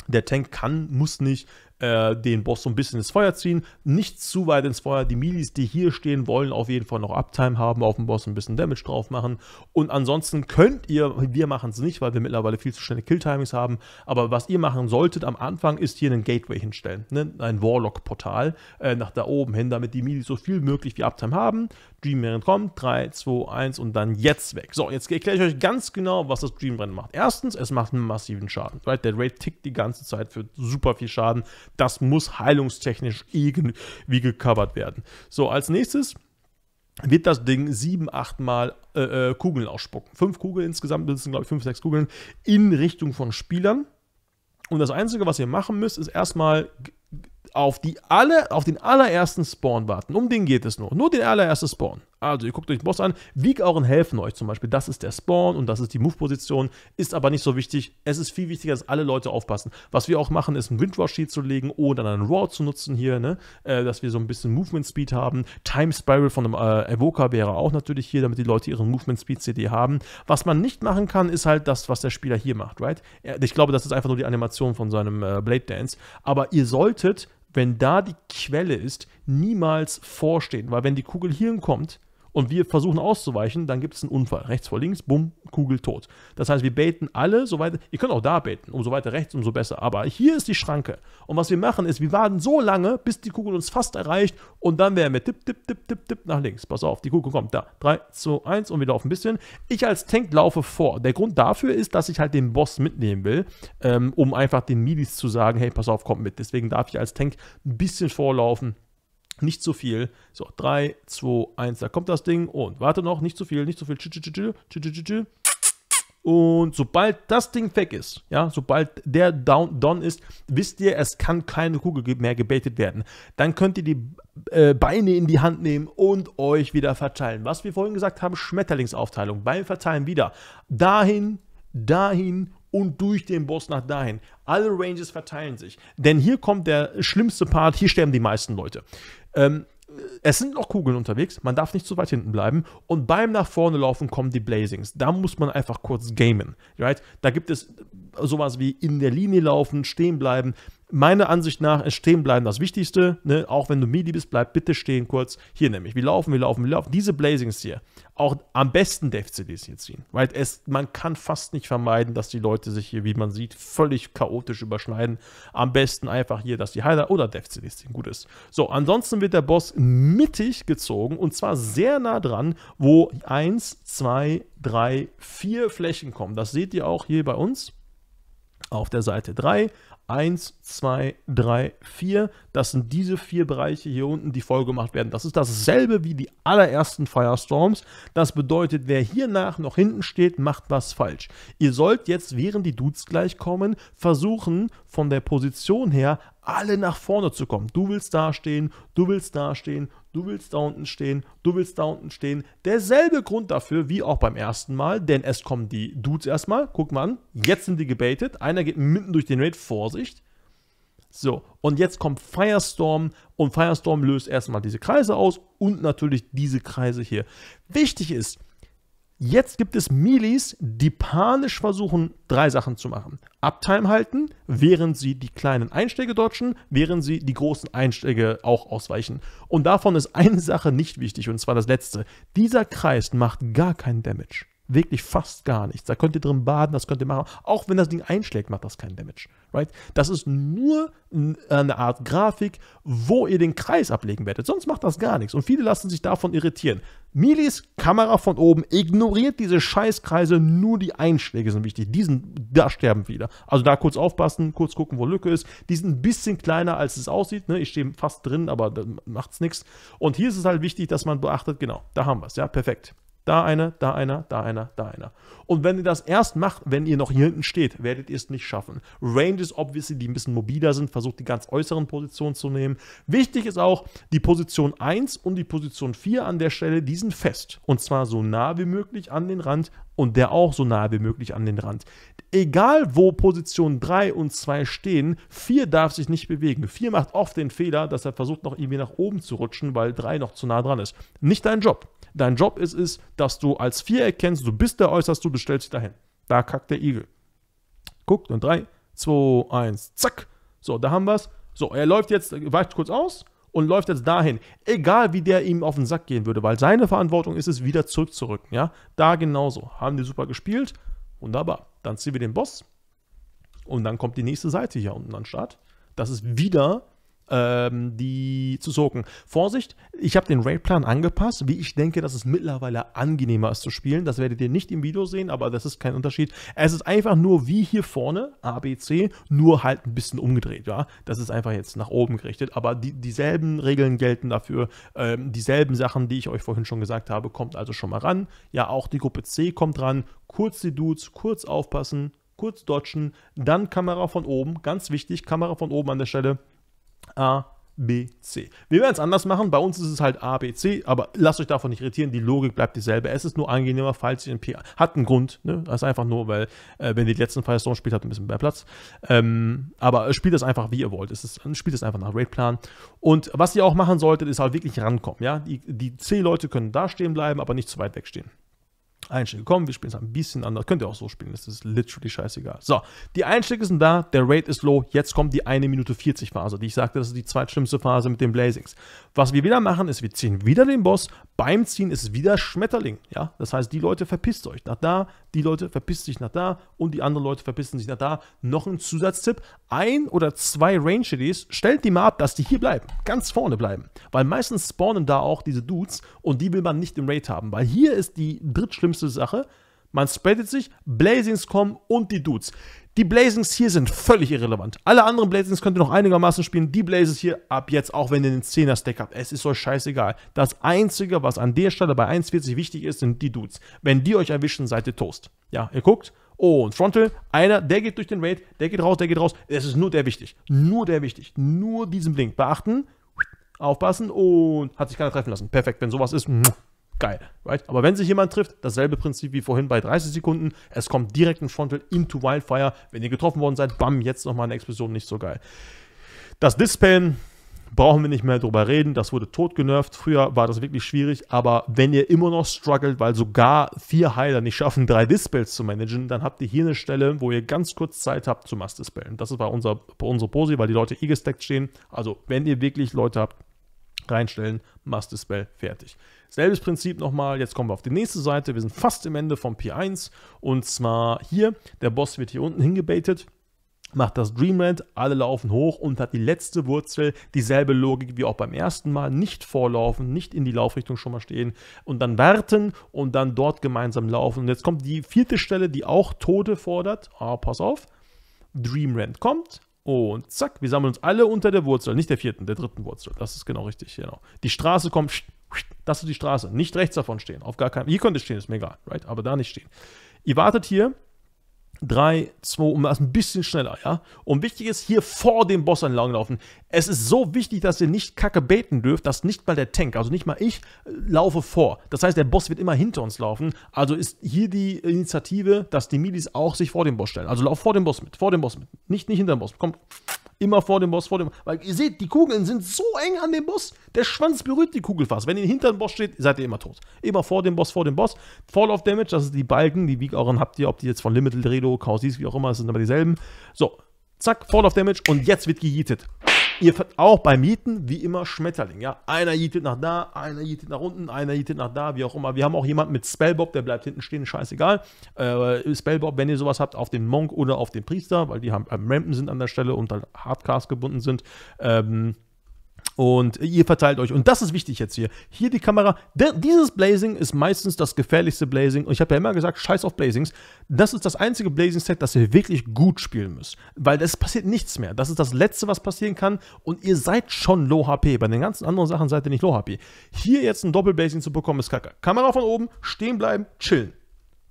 Der Tank kann, muss nicht äh, den Boss so ein bisschen ins Feuer ziehen. Nicht zu weit ins Feuer. Die Milis, die hier stehen, wollen auf jeden Fall noch Uptime haben, auf dem Boss ein bisschen Damage drauf machen. Und ansonsten könnt ihr, wir machen es nicht, weil wir mittlerweile viel zu schnelle Kill-Timings haben, aber was ihr machen solltet am Anfang, ist hier einen Gateway hinstellen. Ne? Ein Warlock-Portal äh, nach da oben hin, damit die Milis so viel möglich wie Uptime haben. Dreamrennen kommt, 3, 2, 1 und dann jetzt weg. So, jetzt erkläre ich euch ganz genau, was das Dreamrennen macht. Erstens, es macht einen massiven Schaden. Right? Der Raid tickt die ganze Zeit für super viel Schaden. Das muss heilungstechnisch irgendwie gecovert werden. So, als nächstes wird das Ding sieben, acht Mal äh, äh Kugeln ausspucken. Fünf Kugeln insgesamt, das sind glaube ich fünf, sechs Kugeln in Richtung von Spielern. Und das Einzige, was ihr machen müsst, ist erstmal auf, die alle, auf den allerersten Spawn warten. Um den geht es nur. Nur den allerersten Spawn. Also ihr guckt euch den Boss an, Wieg auch helfen euch zum Beispiel. Das ist der Spawn und das ist die Move-Position. Ist aber nicht so wichtig. Es ist viel wichtiger, dass alle Leute aufpassen. Was wir auch machen, ist einen Windrush-Sheet zu legen oder einen Raw zu nutzen hier, ne? Äh, dass wir so ein bisschen Movement-Speed haben. Time Spiral von einem äh, Evoker wäre auch natürlich hier, damit die Leute ihren Movement-Speed-CD haben. Was man nicht machen kann, ist halt das, was der Spieler hier macht, right? Ich glaube, das ist einfach nur die Animation von seinem äh, Blade Dance. Aber ihr solltet wenn da die Quelle ist, niemals vorstehen, weil wenn die Kugel hierhin kommt, und wir versuchen auszuweichen, dann gibt es einen Unfall. Rechts vor links, bumm, Kugel tot. Das heißt, wir baiten alle, so weit, ihr könnt auch da baiten, umso weiter rechts, umso besser. Aber hier ist die Schranke. Und was wir machen ist, wir warten so lange, bis die Kugel uns fast erreicht und dann werden wir tipp, tipp, tipp, tipp, tipp nach links. Pass auf, die Kugel kommt da. 3, 2, 1 und wir laufen ein bisschen. Ich als Tank laufe vor. Der Grund dafür ist, dass ich halt den Boss mitnehmen will, ähm, um einfach den Milis zu sagen, hey, pass auf, kommt mit. Deswegen darf ich als Tank ein bisschen vorlaufen nicht zu viel. So, 3, 2, 1, da kommt das Ding. Und warte noch, nicht zu viel, nicht zu viel. Und sobald das Ding weg ist, ja, sobald der down, done ist, wisst ihr, es kann keine Kugel mehr gebaitet werden. Dann könnt ihr die äh, Beine in die Hand nehmen und euch wieder verteilen. Was wir vorhin gesagt haben, Schmetterlingsaufteilung. Beim Verteilen wieder dahin, dahin und durch den Boss nach dahin. Alle Ranges verteilen sich. Denn hier kommt der schlimmste Part, hier sterben die meisten Leute. Ähm, es sind noch Kugeln unterwegs, man darf nicht zu weit hinten bleiben und beim nach vorne laufen kommen die Blazings. Da muss man einfach kurz gamen. Right? Da gibt es sowas wie in der Linie laufen, stehen bleiben. Meiner Ansicht nach ist stehen bleiben das Wichtigste. Ne? Auch wenn du Midi bist, bleib bitte stehen kurz. Hier nämlich, wir laufen, wir laufen, wir laufen. Diese Blazings hier, auch am besten Dev-CDs hier ziehen. Weil es, man kann fast nicht vermeiden, dass die Leute sich hier, wie man sieht, völlig chaotisch überschneiden. Am besten einfach hier, dass die Highlight oder Dev-CDs ziehen. Gut ist. So, ansonsten wird der Boss mittig gezogen und zwar sehr nah dran, wo 1, 2, 3, 4 Flächen kommen. Das seht ihr auch hier bei uns auf der Seite 3. 1, 2, 3, 4. Das sind diese vier Bereiche hier unten, die voll gemacht werden. Das ist dasselbe wie die allerersten Firestorms. Das bedeutet, wer hier nach noch hinten steht, macht was falsch. Ihr sollt jetzt, während die Dudes gleich kommen, versuchen, von der Position her alle nach vorne zu kommen. Du willst da stehen, du willst da stehen, du willst da unten stehen, du willst da unten stehen. Derselbe Grund dafür wie auch beim ersten Mal, denn es kommen die Dudes erstmal. Guck mal an, jetzt sind die gebaitet. Einer geht mitten durch den Raid, Vorsicht. So, und jetzt kommt Firestorm und Firestorm löst erstmal diese Kreise aus und natürlich diese Kreise hier. Wichtig ist, Jetzt gibt es Milis, die panisch versuchen, drei Sachen zu machen. Uptime halten, während sie die kleinen Einschläge dodgen, während sie die großen Einschläge auch ausweichen. Und davon ist eine Sache nicht wichtig, und zwar das letzte. Dieser Kreis macht gar keinen Damage wirklich fast gar nichts. Da könnt ihr drin baden, das könnt ihr machen. Auch wenn das Ding einschlägt, macht das keinen Damage. Right? Das ist nur eine Art Grafik, wo ihr den Kreis ablegen werdet. Sonst macht das gar nichts. Und viele lassen sich davon irritieren. Milis Kamera von oben ignoriert diese Scheißkreise, nur die Einschläge sind wichtig. Die sind, da sterben wieder. Also da kurz aufpassen, kurz gucken, wo Lücke ist. Die sind ein bisschen kleiner, als es aussieht. Ne? Ich stehe fast drin, aber da macht's nichts. Und hier ist es halt wichtig, dass man beachtet, genau, da haben wir es. Ja, perfekt. Da einer, da einer, da einer, da einer. Und wenn ihr das erst macht, wenn ihr noch hier hinten steht, werdet ihr es nicht schaffen. Ranges, obviously, die ein bisschen mobiler sind, versucht die ganz äußeren Positionen zu nehmen. Wichtig ist auch, die Position 1 und die Position 4 an der Stelle, die sind fest. Und zwar so nah wie möglich an den Rand und der auch so nah wie möglich an den Rand. Egal, wo Position 3 und 2 stehen, 4 darf sich nicht bewegen. 4 macht oft den Fehler, dass er versucht, noch irgendwie nach oben zu rutschen, weil 3 noch zu nah dran ist. Nicht dein Job. Dein Job ist es, dass du als vier erkennst, du bist der Äußerste, du stellst dich dahin. Da kackt der Igel. Guckt und 3, 2, 1, zack. So, da haben wir es. So, er läuft jetzt, weicht kurz aus und läuft jetzt dahin. Egal, wie der ihm auf den Sack gehen würde, weil seine Verantwortung ist es, wieder zurückzurücken. Ja, da genauso. Haben die super gespielt. Wunderbar. Dann ziehen wir den Boss. Und dann kommt die nächste Seite hier unten an den Start. Das ist wieder ähm, die zu soken. Vorsicht, ich habe den Raidplan angepasst, wie ich denke, dass es mittlerweile angenehmer ist zu spielen. Das werdet ihr nicht im Video sehen, aber das ist kein Unterschied. Es ist einfach nur wie hier vorne, ABC, nur halt ein bisschen umgedreht. Ja? Das ist einfach jetzt nach oben gerichtet, aber die, dieselben Regeln gelten dafür. Ähm, dieselben Sachen, die ich euch vorhin schon gesagt habe, kommt also schon mal ran. Ja, auch die Gruppe C kommt ran. Kurz die Dudes, kurz aufpassen, kurz dodgen, dann Kamera von oben, ganz wichtig, Kamera von oben an der Stelle A, B, C. Wir werden es anders machen. Bei uns ist es halt A, B, C, aber lasst euch davon nicht irritieren. Die Logik bleibt dieselbe. Es ist nur angenehmer, falls ihr ein P hat einen Grund. Ne? Das ist einfach nur, weil, äh, wenn ihr die letzten Firestone spielt, hat ein bisschen mehr Platz. Ähm, aber spielt es einfach, wie ihr wollt. Es ist, spielt es einfach nach Raidplan. Und was ihr auch machen solltet, ist halt wirklich rankommen. Ja? Die, die C-Leute können da stehen bleiben, aber nicht zu weit wegstehen. Einschläge kommen, wir spielen es ein bisschen anders. Könnt ihr auch so spielen, das ist literally scheißegal. So, die Einschläge sind da, der Rate ist low, jetzt kommt die 1 Minute 40 Phase, die ich sagte, das ist die zweitschlimmste Phase mit den Blazings. Was wir wieder machen, ist, wir ziehen wieder den Boss, beim Ziehen ist wieder Schmetterling, ja, das heißt, die Leute verpisst euch nach da, die Leute verpissen sich nach da und die anderen Leute verpissen sich nach da. Noch ein Zusatztipp, ein oder zwei Range CDs, stellt die mal ab, dass die hier bleiben, ganz vorne bleiben, weil meistens spawnen da auch diese Dudes und die will man nicht im Raid haben, weil hier ist die drittschlimmste schlimmste Sache. Man spreadet sich, Blazings kommen und die Dudes. Die Blazings hier sind völlig irrelevant. Alle anderen Blazings könnt ihr noch einigermaßen spielen. Die Blazes hier ab jetzt, auch wenn ihr den 10er Stack habt. Es ist euch scheißegal. Das Einzige, was an der Stelle bei 1,40 wichtig ist, sind die Dudes. Wenn die euch erwischen, seid ihr Toast. Ja, ihr guckt. Oh, und Frontal, einer, der geht durch den Raid, der geht raus, der geht raus. Es ist nur der wichtig. Nur der wichtig. Nur diesen Blink. Beachten, aufpassen und hat sich keiner treffen lassen. Perfekt, wenn sowas ist, geil. Right? Aber wenn sich jemand trifft, dasselbe Prinzip wie vorhin bei 30 Sekunden, es kommt direkt ein Frontal into Wildfire. Wenn ihr getroffen worden seid, bam, jetzt nochmal eine Explosion, nicht so geil. Das Dispeln brauchen wir nicht mehr drüber reden, das wurde tot genervt. Früher war das wirklich schwierig, aber wenn ihr immer noch struggelt, weil sogar vier Heiler nicht schaffen, drei Dispels zu managen, dann habt ihr hier eine Stelle, wo ihr ganz kurz Zeit habt zu Mass-Dispellen. Das ist bei, unser, bei unserer Posi, weil die Leute eh gestackt stehen. Also, wenn ihr wirklich Leute habt, reinstellen, Mass-Dispel, fertig. Selbes Prinzip nochmal, jetzt kommen wir auf die nächste Seite. Wir sind fast im Ende vom P1 und zwar hier, der Boss wird hier unten hingebaitet macht das Dreamland, alle laufen hoch und hat die letzte Wurzel, dieselbe Logik wie auch beim ersten Mal, nicht vorlaufen, nicht in die Laufrichtung schon mal stehen und dann warten und dann dort gemeinsam laufen. Und jetzt kommt die vierte Stelle, die auch Tote fordert. Ah, pass auf. Dreamland kommt und zack, wir sammeln uns alle unter der Wurzel, nicht der vierten, der dritten Wurzel. Das ist genau richtig, genau. Die Straße kommt, das ist die Straße, nicht rechts davon stehen, auf gar keinen, hier könnte stehen, ist mir egal, right, aber da nicht stehen. Ihr wartet hier, 3, 2, um das ein bisschen schneller, ja. Und wichtig ist, hier vor dem Boss entlang laufen. Es ist so wichtig, dass ihr nicht kacke baiten dürft, dass nicht mal der Tank, also nicht mal ich, äh, laufe vor. Das heißt, der Boss wird immer hinter uns laufen. Also ist hier die Initiative, dass die Milis auch sich vor dem Boss stellen. Also lauf vor dem Boss mit, vor dem Boss mit. Nicht, nicht hinter dem Boss. Kommt Immer vor dem Boss, vor dem. Weil ihr seht, die Kugeln sind so eng an dem Boss. Der Schwanz berührt die Kugel fast. Wenn ihr hinter dem Boss steht, seid ihr immer tot. Immer vor dem Boss, vor dem Boss. Fall of Damage, das ist die Balken, die wie auch habt ihr, ob die jetzt von Limited Redo, Kausis, wie auch immer, das sind aber dieselben. So, zack, Fall of Damage und jetzt wird gejietet. Ihr auch beim Mieten, wie immer, Schmetterling. Ja? Einer jietet nach da, einer jietet nach unten, einer jietet nach da, wie auch immer. Wir haben auch jemanden mit Spellbob, der bleibt hinten stehen, scheißegal. Äh, Spellbob, wenn ihr sowas habt, auf den Monk oder auf den Priester, weil die haben, am Rampen sind an der Stelle und dann Hardcast gebunden sind. Ähm, und ihr verteilt euch. Und das ist wichtig jetzt hier. Hier die Kamera. Der, dieses Blazing ist meistens das gefährlichste Blazing. Und ich habe ja immer gesagt, scheiß auf Blazings. Das ist das einzige Blazing-Set, das ihr wirklich gut spielen müsst. Weil es passiert nichts mehr. Das ist das Letzte, was passieren kann. Und ihr seid schon Low HP. Bei den ganzen anderen Sachen seid ihr nicht Low HP. Hier jetzt ein Doppelblazing zu bekommen, ist kacke. Kamera von oben, stehen bleiben, chillen.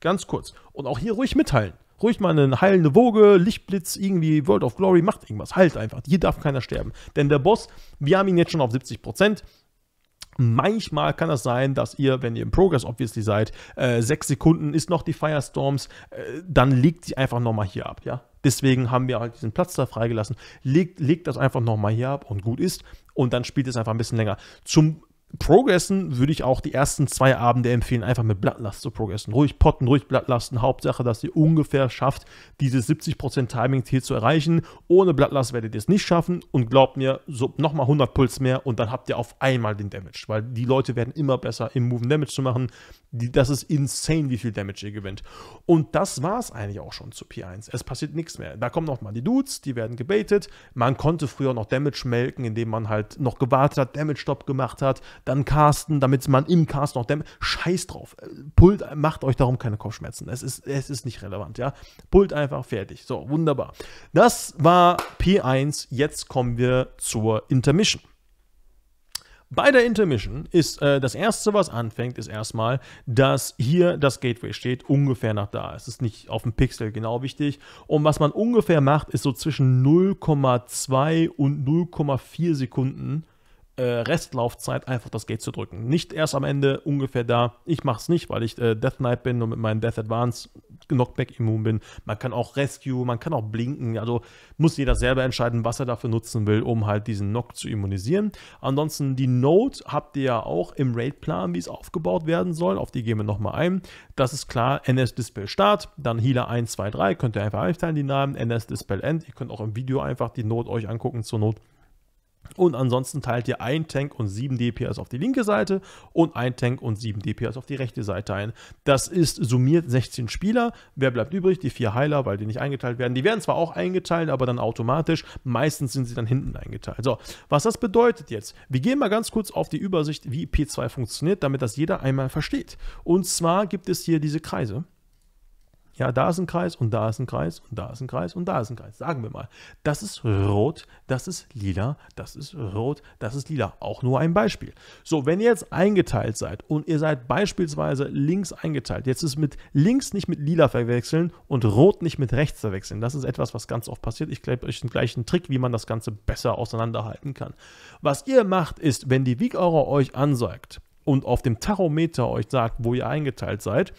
Ganz kurz. Und auch hier ruhig mitteilen ruhig mal eine heilende Woge, Lichtblitz, irgendwie World of Glory, macht irgendwas. Halt einfach. Hier darf keiner sterben. Denn der Boss, wir haben ihn jetzt schon auf 70 Prozent. Manchmal kann es sein, dass ihr, wenn ihr im Progress obviously seid, äh, sechs Sekunden ist noch die Firestorms, äh, dann legt sie einfach nochmal hier ab, ja. Deswegen haben wir halt diesen Platz da freigelassen. Legt, legt das einfach nochmal hier ab und gut ist. Und dann spielt es einfach ein bisschen länger. Zum Progressen würde ich auch die ersten zwei Abende empfehlen, einfach mit Blattlast zu progressen. Ruhig potten, ruhig Blattlasten. Hauptsache, dass ihr ungefähr schafft, dieses 70% Timing-Ziel zu erreichen. Ohne Blattlast werdet ihr es nicht schaffen. Und glaubt mir, so nochmal 100 Puls mehr und dann habt ihr auf einmal den Damage. Weil die Leute werden immer besser im Move Damage zu machen. Die, das ist insane, wie viel Damage ihr gewinnt. Und das war es eigentlich auch schon zu P1. Es passiert nichts mehr. Da kommen nochmal die Dudes, die werden gebaitet. Man konnte früher noch Damage melken, indem man halt noch gewartet hat, Damage-Stop gemacht hat dann casten, damit man im Cast noch dämmt. Scheiß drauf. Pult, macht euch darum keine Kopfschmerzen. Es ist, es ist nicht relevant, ja. Pult einfach fertig. So, wunderbar. Das war P1. Jetzt kommen wir zur Intermission. Bei der Intermission ist äh, das erste, was anfängt, ist erstmal, dass hier das Gateway steht, ungefähr nach da. Es ist nicht auf dem Pixel genau wichtig. Und was man ungefähr macht, ist so zwischen 0,2 und 0,4 Sekunden äh, Restlaufzeit einfach das Gate zu drücken. Nicht erst am Ende ungefähr da. Ich mache es nicht, weil ich äh, Death Knight bin und mit meinem Death Advance Knockback immun bin. Man kann auch Rescue, man kann auch blinken. Also muss jeder selber entscheiden, was er dafür nutzen will, um halt diesen Knock zu immunisieren. Ansonsten die Note habt ihr ja auch im Raid-Plan, wie es aufgebaut werden soll. Auf die gehen wir nochmal ein. Das ist klar, NS Dispel Start, dann Healer 1, 2, 3. Könnt ihr einfach einteilen, die Namen. NS Dispel End. Ihr könnt auch im Video einfach die Note euch angucken zur Not. Und ansonsten teilt ihr ein Tank und 7 DPS auf die linke Seite und ein Tank und 7 DPS auf die rechte Seite ein. Das ist summiert 16 Spieler. Wer bleibt übrig? Die vier Heiler, weil die nicht eingeteilt werden. Die werden zwar auch eingeteilt, aber dann automatisch. Meistens sind sie dann hinten eingeteilt. So, was das bedeutet jetzt? Wir gehen mal ganz kurz auf die Übersicht, wie P2 funktioniert, damit das jeder einmal versteht. Und zwar gibt es hier diese Kreise. Ja, da ist ein Kreis und da ist ein Kreis und da ist ein Kreis und da ist ein Kreis. Sagen wir mal, das ist rot, das ist lila, das ist rot, das ist lila. Auch nur ein Beispiel. So, wenn ihr jetzt eingeteilt seid und ihr seid beispielsweise links eingeteilt, jetzt ist mit links nicht mit lila verwechseln und rot nicht mit rechts verwechseln. Das ist etwas, was ganz oft passiert. Ich gebe euch gleich einen Trick, wie man das Ganze besser auseinanderhalten kann. Was ihr macht, ist, wenn die Aura euch ansagt und auf dem Tachometer euch sagt, wo ihr eingeteilt seid,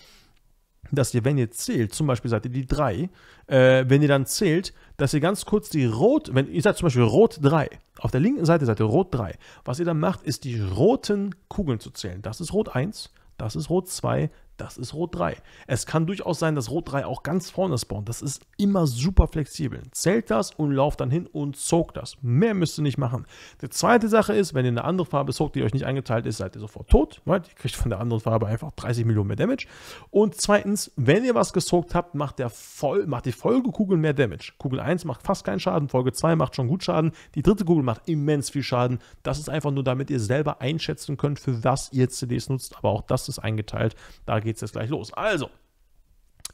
dass ihr, wenn ihr zählt, zum Beispiel seid ihr die 3, äh, wenn ihr dann zählt, dass ihr ganz kurz die Rot, wenn ihr seid zum Beispiel Rot 3, auf der linken Seite seid ihr Rot 3. Was ihr dann macht, ist die roten Kugeln zu zählen. Das ist Rot 1, das ist Rot 2, das ist Rot 3. Es kann durchaus sein, dass Rot 3 auch ganz vorne spawnt. Das ist immer super flexibel. Zählt das und lauft dann hin und zog das. Mehr müsst ihr nicht machen. Die zweite Sache ist, wenn ihr eine andere Farbe zogt, die euch nicht eingeteilt ist, seid ihr sofort tot. Ihr kriegt von der anderen Farbe einfach 30 Millionen mehr Damage. Und zweitens, wenn ihr was gezogt habt, macht, der voll, macht die Folgekugel mehr Damage. Kugel 1 macht fast keinen Schaden, Folge 2 macht schon gut Schaden. Die dritte Kugel macht immens viel Schaden. Das ist einfach nur, damit ihr selber einschätzen könnt, für was ihr CDs nutzt. Aber auch das ist eingeteilt. Da geht es jetzt gleich los. Also,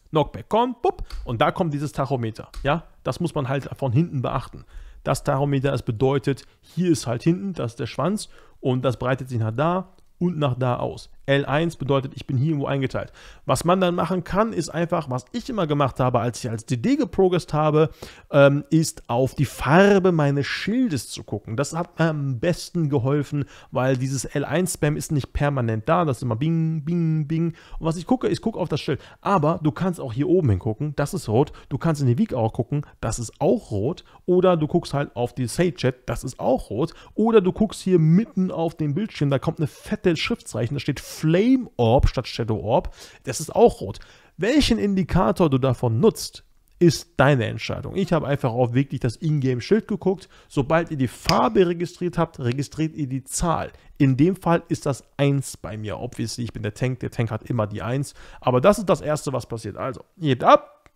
Knockback kommt, bupp, und da kommt dieses Tachometer. Ja, das muss man halt von hinten beachten. Das Tachometer, das bedeutet, hier ist halt hinten, das ist der Schwanz und das breitet sich nach da und nach da aus. L1 bedeutet, ich bin hier irgendwo eingeteilt. Was man dann machen kann, ist einfach, was ich immer gemacht habe, als ich als DD geprogressed habe, ähm, ist auf die Farbe meines Schildes zu gucken. Das hat mir am besten geholfen, weil dieses L1-Spam ist nicht permanent da. Das ist immer bing, bing, bing. Und was ich gucke, ich gucke auf das Schild. Aber du kannst auch hier oben hingucken, das ist rot. Du kannst in die Week auch gucken, das ist auch rot. Oder du guckst halt auf die Sage-Chat, das ist auch rot. Oder du guckst hier mitten auf den Bildschirm, da kommt eine fette Schriftzeichen, da steht Flame Orb statt Shadow Orb, das ist auch rot. Welchen Indikator du davon nutzt, ist deine Entscheidung. Ich habe einfach auf wirklich das Ingame-Schild geguckt. Sobald ihr die Farbe registriert habt, registriert ihr die Zahl. In dem Fall ist das 1 bei mir. Obviously, ich bin der Tank. Der Tank hat immer die 1. Aber das ist das Erste, was passiert. Also, geht ab.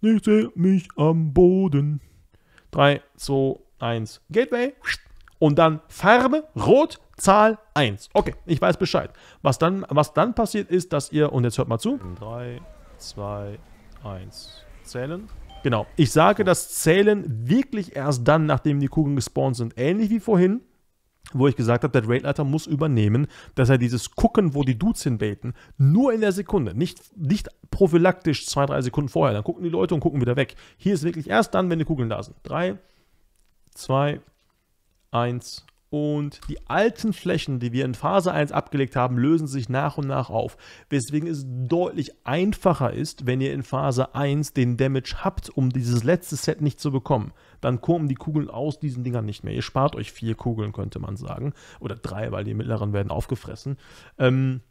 Ich sehe mich am Boden. 3, 2, 1. Gateway. Und dann Farbe, rot, Zahl 1. Okay, ich weiß Bescheid. Was dann, was dann passiert ist, dass ihr, und jetzt hört mal zu. 3, 2, 1. Zählen. Genau. Ich sage das Zählen wirklich erst dann, nachdem die Kugeln gespawnt sind. Ähnlich wie vorhin, wo ich gesagt habe, der Raidleiter muss übernehmen, dass er dieses Gucken, wo die Dudes hinbaiten, nur in der Sekunde, nicht, nicht prophylaktisch zwei, drei Sekunden vorher. Dann gucken die Leute und gucken wieder weg. Hier ist wirklich erst dann, wenn die Kugeln da sind. 3, 2, 1 und die alten Flächen, die wir in Phase 1 abgelegt haben, lösen sich nach und nach auf. Weswegen es deutlich einfacher ist, wenn ihr in Phase 1 den Damage habt, um dieses letzte Set nicht zu bekommen. Dann kommen die Kugeln aus diesen Dingern nicht mehr. Ihr spart euch vier Kugeln, könnte man sagen. Oder drei, weil die mittleren werden aufgefressen. Ähm,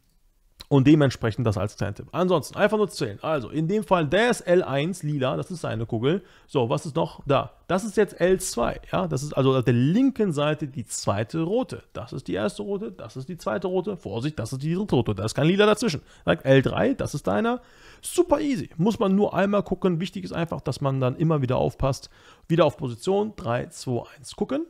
und dementsprechend das als kleinen Tipp. Ansonsten einfach nur zählen. Also in dem Fall, der ist L1, lila, das ist seine Kugel. So, was ist noch da? Das ist jetzt L2, ja, das ist also auf der linken Seite die zweite rote. Das ist die erste rote, das ist die zweite rote. Vorsicht, das ist die dritte rote, da ist kein lila dazwischen. L3, das ist deiner. Super easy, muss man nur einmal gucken. Wichtig ist einfach, dass man dann immer wieder aufpasst. Wieder auf Position, 3, 2, 1, gucken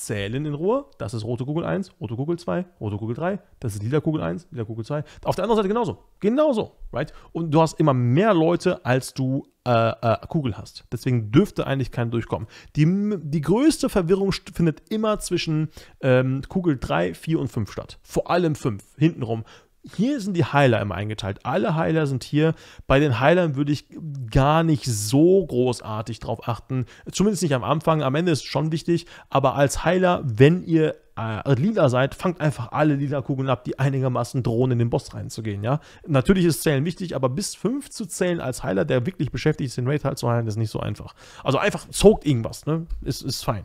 zählen in Ruhe. Das ist rote Kugel 1, rote Kugel 2, rote Kugel 3, das ist lila Kugel 1, lila Kugel 2. Auf der anderen Seite genauso. Genauso, right? Und du hast immer mehr Leute, als du äh, äh, Kugel hast. Deswegen dürfte eigentlich kein durchkommen. Die, die größte Verwirrung findet immer zwischen ähm, Kugel 3, 4 und 5 statt. Vor allem 5, hintenrum. Hier sind die Heiler immer eingeteilt. Alle Heiler sind hier. Bei den Heilern würde ich gar nicht so großartig drauf achten. Zumindest nicht am Anfang. Am Ende ist es schon wichtig. Aber als Heiler, wenn ihr äh, lila seid, fangt einfach alle lila Kugeln ab, die einigermaßen drohen, in den Boss reinzugehen. Ja? Natürlich ist Zählen wichtig, aber bis 5 zu zählen als Heiler, der wirklich beschäftigt ist, den Raid halt zu heilen, ist nicht so einfach. Also einfach zogt irgendwas. Ne? Ist, ist fein.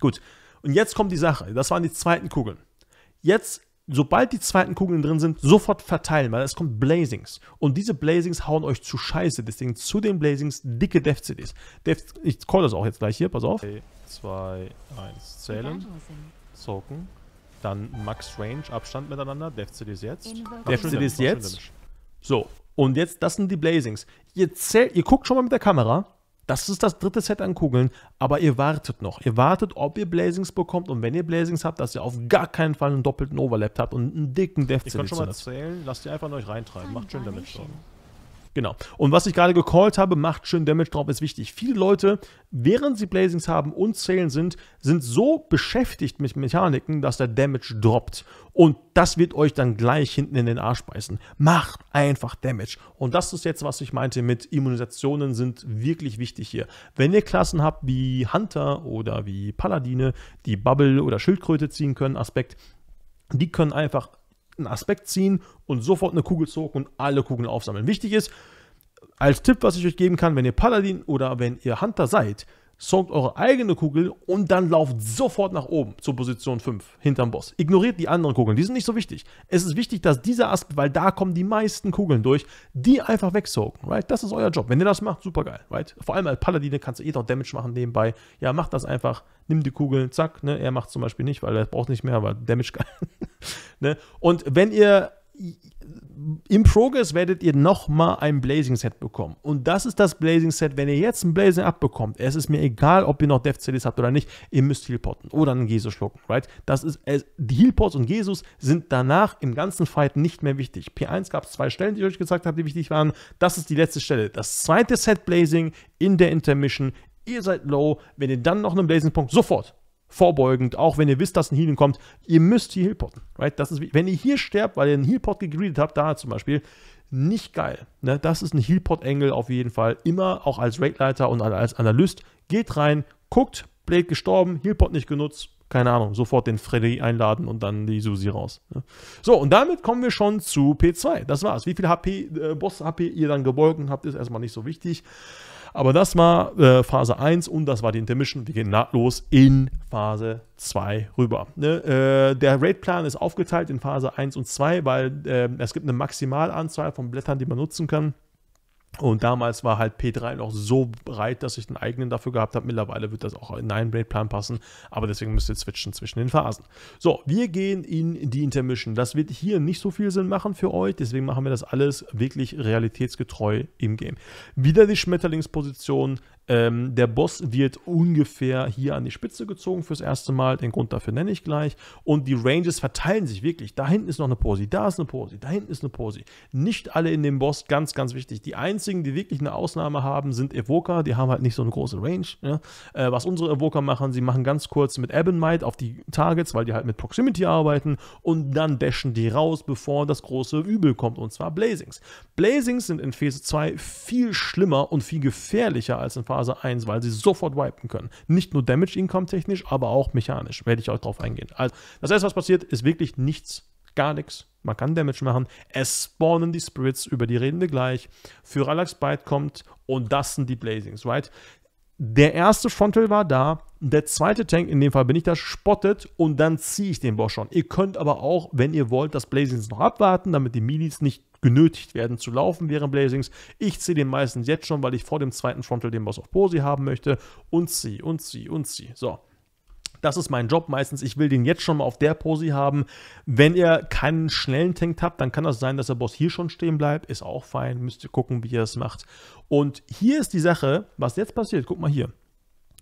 Gut. Und jetzt kommt die Sache. Das waren die zweiten Kugeln. Jetzt sobald die zweiten Kugeln drin sind, sofort verteilen, weil es kommt Blazings. Und diese Blazings hauen euch zu Scheiße. Deswegen zu den Blazings dicke Dev-CDs. Dev, ich call das auch jetzt gleich hier, pass auf. 2, 1, zählen. Soaken. Dann Max Range, Abstand miteinander. Dev-CDs jetzt. Dev-CDs jetzt. So, und jetzt, das sind die Blazings. Ihr, zählt, ihr guckt schon mal mit der Kamera das ist das dritte Set an Kugeln, aber ihr wartet noch. Ihr wartet, ob ihr Blazings bekommt und wenn ihr Blazings habt, dass ihr auf gar keinen Fall einen doppelten Overlap habt und einen dicken Death Ihr könnt schon mal zählen, lasst ihr einfach in euch reintreiben. Macht schön damit schon. Genau. Und was ich gerade gecallt habe, macht schön Damage drauf, ist wichtig. Viele Leute, während sie Blazings haben und zählen sind, sind so beschäftigt mit Mechaniken, dass der Damage droppt. Und das wird euch dann gleich hinten in den Arsch beißen. Macht einfach Damage. Und das ist jetzt, was ich meinte mit Immunisationen sind wirklich wichtig hier. Wenn ihr Klassen habt wie Hunter oder wie Paladine, die Bubble oder Schildkröte ziehen können, Aspekt, die können einfach einen Aspekt ziehen und sofort eine Kugel zogen und alle Kugeln aufsammeln. Wichtig ist, als Tipp, was ich euch geben kann, wenn ihr Paladin oder wenn ihr Hunter seid, sorgt eure eigene Kugel und dann lauft sofort nach oben zur Position 5 hinterm Boss. Ignoriert die anderen Kugeln, die sind nicht so wichtig. Es ist wichtig, dass dieser Aspekt, weil da kommen die meisten Kugeln durch, die einfach wegsogen, right? Das ist euer Job. Wenn ihr das macht, super geil, right? Vor allem als Paladine kannst du eh doch Damage machen nebenbei. Ja, macht das einfach, nimm die Kugeln, zack, ne? Er macht zum Beispiel nicht, weil er braucht nicht mehr, aber Damage geil. ne? Und wenn ihr im Progress werdet ihr nochmal ein Blazing Set bekommen. Und das ist das Blazing Set. Wenn ihr jetzt ein Blazing abbekommt, es ist mir egal, ob ihr noch Death CDs habt oder nicht, ihr müsst Healpotten oder einen Jesus schlucken, right? Das ist, es, die Healpots und Jesus sind danach im ganzen Fight nicht mehr wichtig. P1 gab es zwei Stellen, die ich euch gesagt habe, die wichtig waren. Das ist die letzte Stelle. Das zweite Set Blazing in der Intermission. Ihr seid low. Wenn ihr dann noch einen Blazing-Punkt, sofort vorbeugend, auch wenn ihr wisst, dass ein Healing kommt, ihr müsst hier Healpotten. Right? Das ist, wenn ihr hier sterbt, weil ihr einen Healpot gegreedet habt, da zum Beispiel, nicht geil. Ne? Das ist ein Healpot-Engel auf jeden Fall. Immer auch als Raidleiter und als Analyst. Geht rein, guckt, Blade gestorben, Healpot nicht genutzt, keine Ahnung, sofort den Freddy einladen und dann die Susi raus. Ne? So, und damit kommen wir schon zu P2. Das war's. Wie viel HP, äh, Boss-HP ihr dann gebeugt habt, ist erstmal nicht so wichtig. Aber das war äh, Phase 1 und das war die Intermission. Wir gehen nahtlos in Phase 2 rüber. Ne? Äh, der Raid-Plan ist aufgeteilt in Phase 1 und 2, weil äh, es gibt eine Maximalanzahl von Blättern, die man nutzen kann. Und damals war halt P3 noch so breit, dass ich einen eigenen dafür gehabt habe. Mittlerweile wird das auch in einen Raid-Plan passen, aber deswegen müsst ihr switchen zwischen den Phasen. So, wir gehen in die Intermission. Das wird hier nicht so viel Sinn machen für euch, deswegen machen wir das alles wirklich realitätsgetreu im Game. Wieder die Schmetterlingsposition, ähm, der Boss wird ungefähr hier an die Spitze gezogen fürs erste Mal. Den Grund dafür nenne ich gleich. Und die Ranges verteilen sich wirklich. Da hinten ist noch eine Posi, da ist eine Posi, da hinten ist eine Posi. Nicht alle in dem Boss, ganz, ganz wichtig. Die einzigen, die wirklich eine Ausnahme haben, sind Evoker. Die haben halt nicht so eine große Range. Ja? Äh, was unsere Evoker machen, sie machen ganz kurz mit Ebonmite auf die Targets, weil die halt mit Proximity arbeiten. Und dann dashen die raus, bevor das große Übel kommt. Und zwar Blazings. Blazings sind in Phase 2 viel schlimmer und viel gefährlicher als in Phase Phase 1, weil sie sofort wipen können. Nicht nur Damage Income technisch, aber auch mechanisch. Werde ich auch drauf eingehen. Also, das erste, was passiert, ist wirklich nichts, gar nichts. Man kann Damage machen. Es spawnen die Spirits, über die reden wir gleich. Für Relax Bite kommt und das sind die Blazings, right? Der erste Frontal war da, der zweite Tank, in dem Fall bin ich da, spottet und dann ziehe ich den Boss schon. Ihr könnt aber auch, wenn ihr wollt, das Blazings noch abwarten, damit die Minis nicht genötigt werden zu laufen während Blazings. Ich ziehe den meistens jetzt schon, weil ich vor dem zweiten Frontal den Boss auf Posi haben möchte und ziehe und ziehe und ziehe. So. Das ist mein Job meistens. Ich will den jetzt schon mal auf der Posi haben. Wenn ihr keinen schnellen Tank habt, dann kann das sein, dass der Boss hier schon stehen bleibt. Ist auch fein. Müsst ihr gucken, wie ihr es macht. Und hier ist die Sache, was jetzt passiert. Guck mal hier.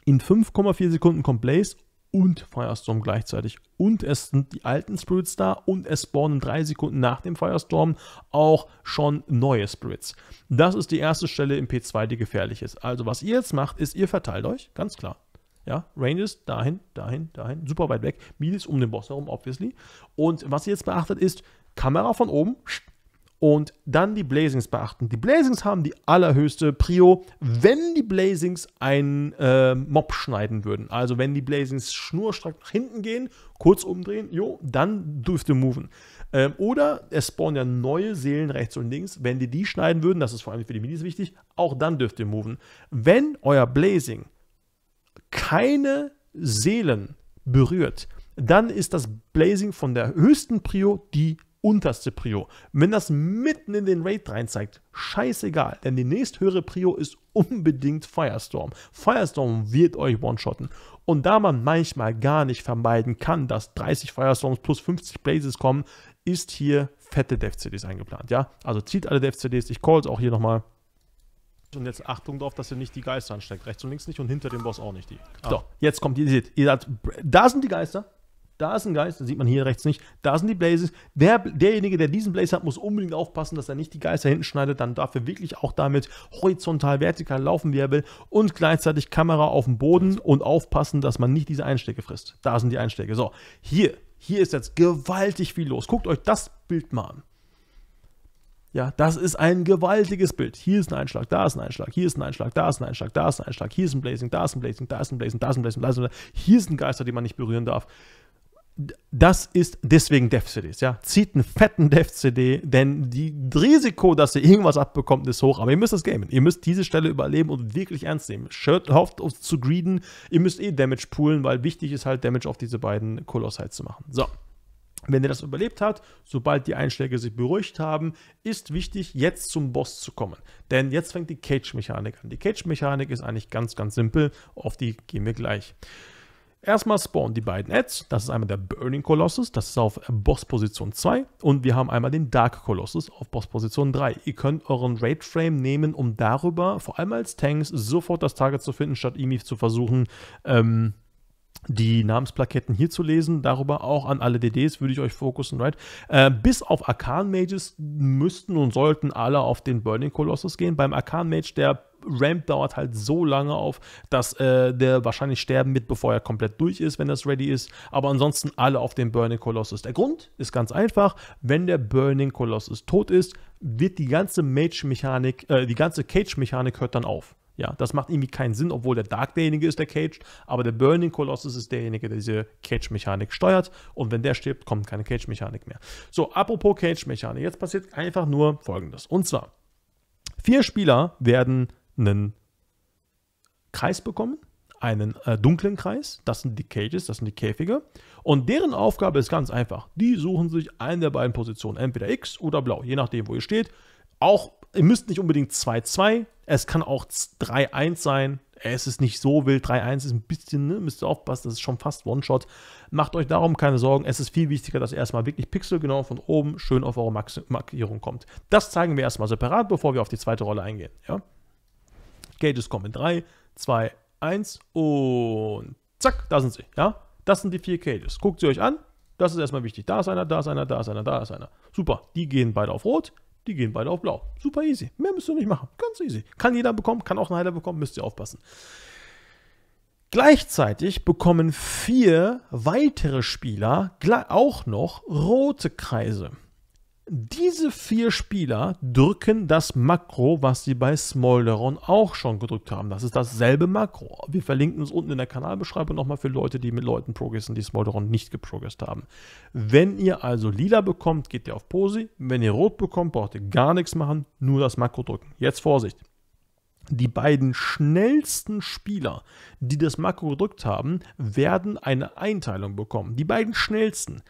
In 5,4 Sekunden kommt Blaze und Firestorm gleichzeitig. Und es sind die alten Spirits da und es spawnen drei Sekunden nach dem Firestorm auch schon neue Spirits. Das ist die erste Stelle im P2, die gefährlich ist. Also was ihr jetzt macht, ist, ihr verteilt euch, ganz klar. Ja, Ranges dahin, dahin, dahin, super weit weg. Miles um den Boss herum, obviously. Und was ihr jetzt beachtet ist, Kamera von oben, und dann die Blazings beachten. Die Blazings haben die allerhöchste Prio, wenn die Blazings einen äh, Mob schneiden würden. Also wenn die Blazings schnurstracks nach hinten gehen, kurz umdrehen, jo, dann dürfte moven. Ähm, oder es spawnen ja neue Seelen rechts und links. Wenn die die schneiden würden, das ist vor allem für die Minis wichtig, auch dann dürft ihr moven. Wenn euer Blazing keine Seelen berührt, dann ist das Blazing von der höchsten Prio die unterste Prio. Wenn das mitten in den Raid rein zeigt, scheißegal, denn die nächsthöhere Prio ist unbedingt Firestorm. Firestorm wird euch one-shotten. Und da man manchmal gar nicht vermeiden kann, dass 30 Firestorms plus 50 Blazes kommen, ist hier fette Dev-CDs eingeplant. Ja, also zieht alle Dev-CDs. Ich call es auch hier nochmal. Und jetzt Achtung darauf, dass ihr nicht die Geister ansteckt. Rechts und links nicht und hinter dem Boss auch nicht die. Ah. So, jetzt kommt, ihr seht, ihr seht, da sind die Geister. Da ist ein Geist, das sieht man hier rechts nicht. Da sind die Blazes. Der, derjenige, der diesen Blaze hat, muss unbedingt aufpassen, dass er nicht die Geister hinten schneidet. Dann darf er wirklich auch damit horizontal, vertikal laufen, wie er will. Und gleichzeitig Kamera auf dem Boden und aufpassen, dass man nicht diese Einstecke frisst. Da sind die Einstecke. So, hier, hier ist jetzt gewaltig viel los. Guckt euch das Bild mal an. Ja, das ist ein gewaltiges Bild. Hier ist ein Einschlag, da ist ein Einschlag, hier ist ein Einschlag, da ist ein Einschlag, da ist ein Einschlag, hier ist ein Blazing, da ist ein Blazing, da ist ein Blazing, da ist ein Blazing, da ist ein Blazing. Hier ist ein Geister, den man nicht berühren darf das ist deswegen Dev-CDs, ja. Zieht einen fetten Dev-CD, denn die Risiko, dass ihr irgendwas abbekommt, ist hoch. Aber ihr müsst das gamen. Ihr müsst diese Stelle überleben und wirklich ernst nehmen. Shirt hofft zu greeden. Ihr müsst eh Damage poolen, weil wichtig ist halt Damage auf diese beiden Kolossheit zu machen. So. Wenn ihr das überlebt habt, sobald die Einschläge sich beruhigt haben, ist wichtig, jetzt zum Boss zu kommen. Denn jetzt fängt die Cage-Mechanik an. Die Cage-Mechanik ist eigentlich ganz, ganz simpel. Auf die gehen wir gleich. Erstmal spawnen die beiden Ads. Das ist einmal der Burning Colossus, das ist auf Boss-Position 2. Und wir haben einmal den Dark Colossus auf Boss-Position 3. Ihr könnt euren Raid Frame nehmen, um darüber, vor allem als Tanks, sofort das Target zu finden, statt irgendwie zu versuchen, ähm, die Namensplaketten hier zu lesen. Darüber auch an alle DDs würde ich euch fokussen, right? Äh, bis auf Arcan Mages müssten und sollten alle auf den Burning Colossus gehen. Beim Arcan Mage, der Ramp dauert halt so lange auf, dass äh, der wahrscheinlich sterben wird, bevor er komplett durch ist, wenn das ready ist. Aber ansonsten alle auf den Burning Colossus. Der Grund ist ganz einfach. Wenn der Burning Colossus tot ist, wird die ganze Mage-Mechanik, äh, die ganze Cage-Mechanik hört dann auf. Ja, das macht irgendwie keinen Sinn, obwohl der Dark derjenige ist, der caged, aber der Burning Colossus ist derjenige, der diese Cage-Mechanik steuert und wenn der stirbt, kommt keine Cage-Mechanik mehr. So, apropos Cage-Mechanik, jetzt passiert einfach nur folgendes. Und zwar, vier Spieler werden einen Kreis bekommen, einen äh, dunklen Kreis, das sind die Cages, das sind die Käfige. Und deren Aufgabe ist ganz einfach. Die suchen sich eine der beiden Positionen, entweder X oder Blau, je nachdem, wo ihr steht. Auch, ihr müsst nicht unbedingt 2-2, es kann auch 3-1 sein. Es ist nicht so wild. 3-1 ist ein bisschen, ne, müsst ihr aufpassen, das ist schon fast One-Shot. Macht euch darum keine Sorgen. Es ist viel wichtiger, dass ihr erstmal wirklich pixelgenau von oben schön auf eure Markierung kommt. Das zeigen wir erstmal separat, bevor wir auf die zweite Rolle eingehen. Ja? Gauges kommen in 3, 2, 1 und zack, da sind sie. Ja? Das sind die vier Cages. Guckt sie euch an. Das ist erstmal wichtig. Da ist einer, da ist einer, da ist einer, da ist einer. Super. Die gehen beide auf Rot. Die gehen beide auf blau. Super easy. Mehr müsst ihr nicht machen. Ganz easy. Kann jeder bekommen, kann auch ein Heiler bekommen, müsst ihr aufpassen. Gleichzeitig bekommen vier weitere Spieler auch noch rote Kreise. Diese vier Spieler drücken das Makro, was sie bei Smolderon auch schon gedrückt haben. Das ist dasselbe Makro. Wir verlinken es unten in der Kanalbeschreibung nochmal für Leute, die mit Leuten progressen, die Smolderon nicht geprogressed haben. Wenn ihr also lila bekommt, geht ihr auf Posi. Wenn ihr rot bekommt, braucht ihr gar nichts machen, nur das Makro drücken. Jetzt Vorsicht. Die beiden schnellsten Spieler, die das Makro gedrückt haben, werden eine Einteilung bekommen. Die beiden schnellsten.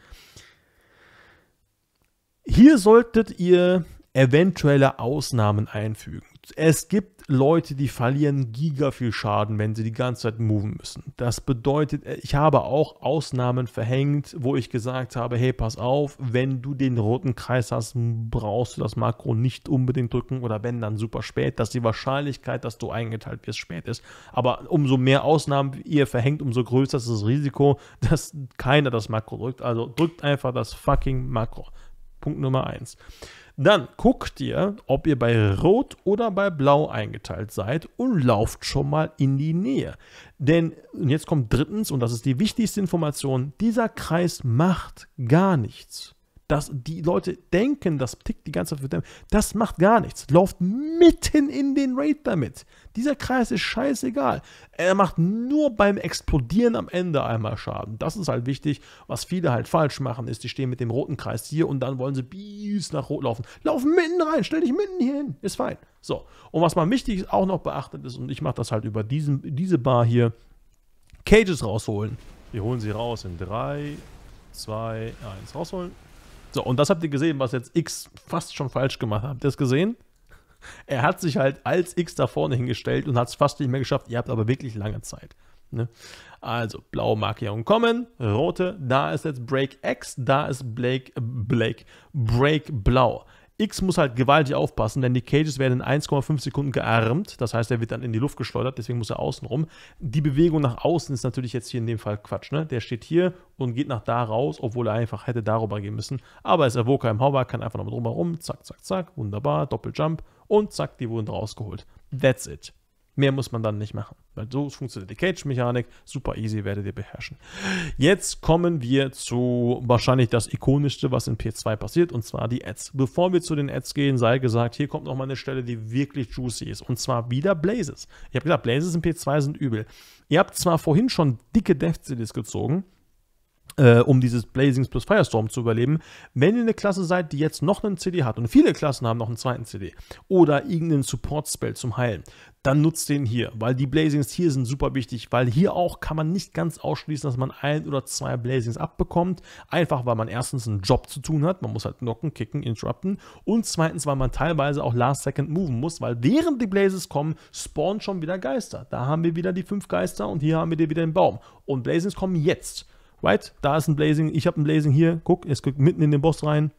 Hier solltet ihr eventuelle Ausnahmen einfügen. Es gibt Leute, die verlieren giga viel Schaden, wenn sie die ganze Zeit moven müssen. Das bedeutet, ich habe auch Ausnahmen verhängt, wo ich gesagt habe, hey, pass auf, wenn du den roten Kreis hast, brauchst du das Makro nicht unbedingt drücken oder wenn, dann super spät, dass die Wahrscheinlichkeit, dass du eingeteilt wirst, spät ist. Aber umso mehr Ausnahmen ihr verhängt, umso größer ist das Risiko, dass keiner das Makro drückt. Also drückt einfach das fucking Makro. Punkt Nummer 1. Dann guckt ihr, ob ihr bei Rot oder bei Blau eingeteilt seid und lauft schon mal in die Nähe. Denn, und jetzt kommt drittens, und das ist die wichtigste Information, dieser Kreis macht gar nichts dass die Leute denken, das tickt die ganze Zeit für them. Das macht gar nichts. Läuft mitten in den Raid damit. Dieser Kreis ist scheißegal. Er macht nur beim Explodieren am Ende einmal Schaden. Das ist halt wichtig. Was viele halt falsch machen, ist, die stehen mit dem roten Kreis hier und dann wollen sie bis nach Rot laufen. Laufen mitten rein, stell dich mitten hier hin. Ist fein. So. Und was man wichtig auch noch beachtet ist, und ich mache das halt über diesen, diese Bar hier, Cages rausholen. Wir holen sie raus in 3, 2, 1. Rausholen. So, und das habt ihr gesehen, was jetzt X fast schon falsch gemacht hat. Habt ihr das gesehen? Er hat sich halt als X da vorne hingestellt und hat es fast nicht mehr geschafft. Ihr habt aber wirklich lange Zeit. Ne? Also, blaue Markierungen kommen, rote, da ist jetzt Break X, da ist Blake, äh, Blake, Break Blau. X muss halt gewaltig aufpassen, denn die Cages werden in 1,5 Sekunden gearmt. Das heißt, er wird dann in die Luft geschleudert, deswegen muss er außen rum. Die Bewegung nach außen ist natürlich jetzt hier in dem Fall Quatsch. Ne? Der steht hier und geht nach da raus, obwohl er einfach hätte darüber gehen müssen. Aber es Evoker im Hauber, kann einfach nochmal drumherum. Zack, zack, zack. Wunderbar. Doppeljump. Und zack, die wurden rausgeholt. That's it. Mehr muss man dann nicht machen. Weil so funktioniert die Cage-Mechanik. Super easy, werdet ihr beherrschen. Jetzt kommen wir zu wahrscheinlich das ikonischste, was in P2 passiert, und zwar die Ads. Bevor wir zu den Ads gehen, sei gesagt, hier kommt nochmal eine Stelle, die wirklich juicy ist. Und zwar wieder Blazes. Ich habe gesagt, Blazes in P2 sind übel. Ihr habt zwar vorhin schon dicke Death-CDs gezogen, äh, um dieses Blazings plus Firestorm zu überleben. Wenn ihr eine Klasse seid, die jetzt noch einen CD hat und viele Klassen haben noch einen zweiten CD oder irgendeinen Support-Spell zum Heilen, dann nutzt den hier, weil die Blazings hier sind super wichtig, weil hier auch kann man nicht ganz ausschließen, dass man ein oder zwei Blazings abbekommt, einfach weil man erstens einen Job zu tun hat, man muss halt knocken, kicken, interrupten und zweitens, weil man teilweise auch last second moven muss, weil während die Blazes kommen, spawnen schon wieder Geister. Da haben wir wieder die fünf Geister und hier haben wir wieder den Baum und Blazings kommen jetzt. Right? Da ist ein Blazing, ich habe ein Blazing hier, guck, es guckt mitten in den Boss rein,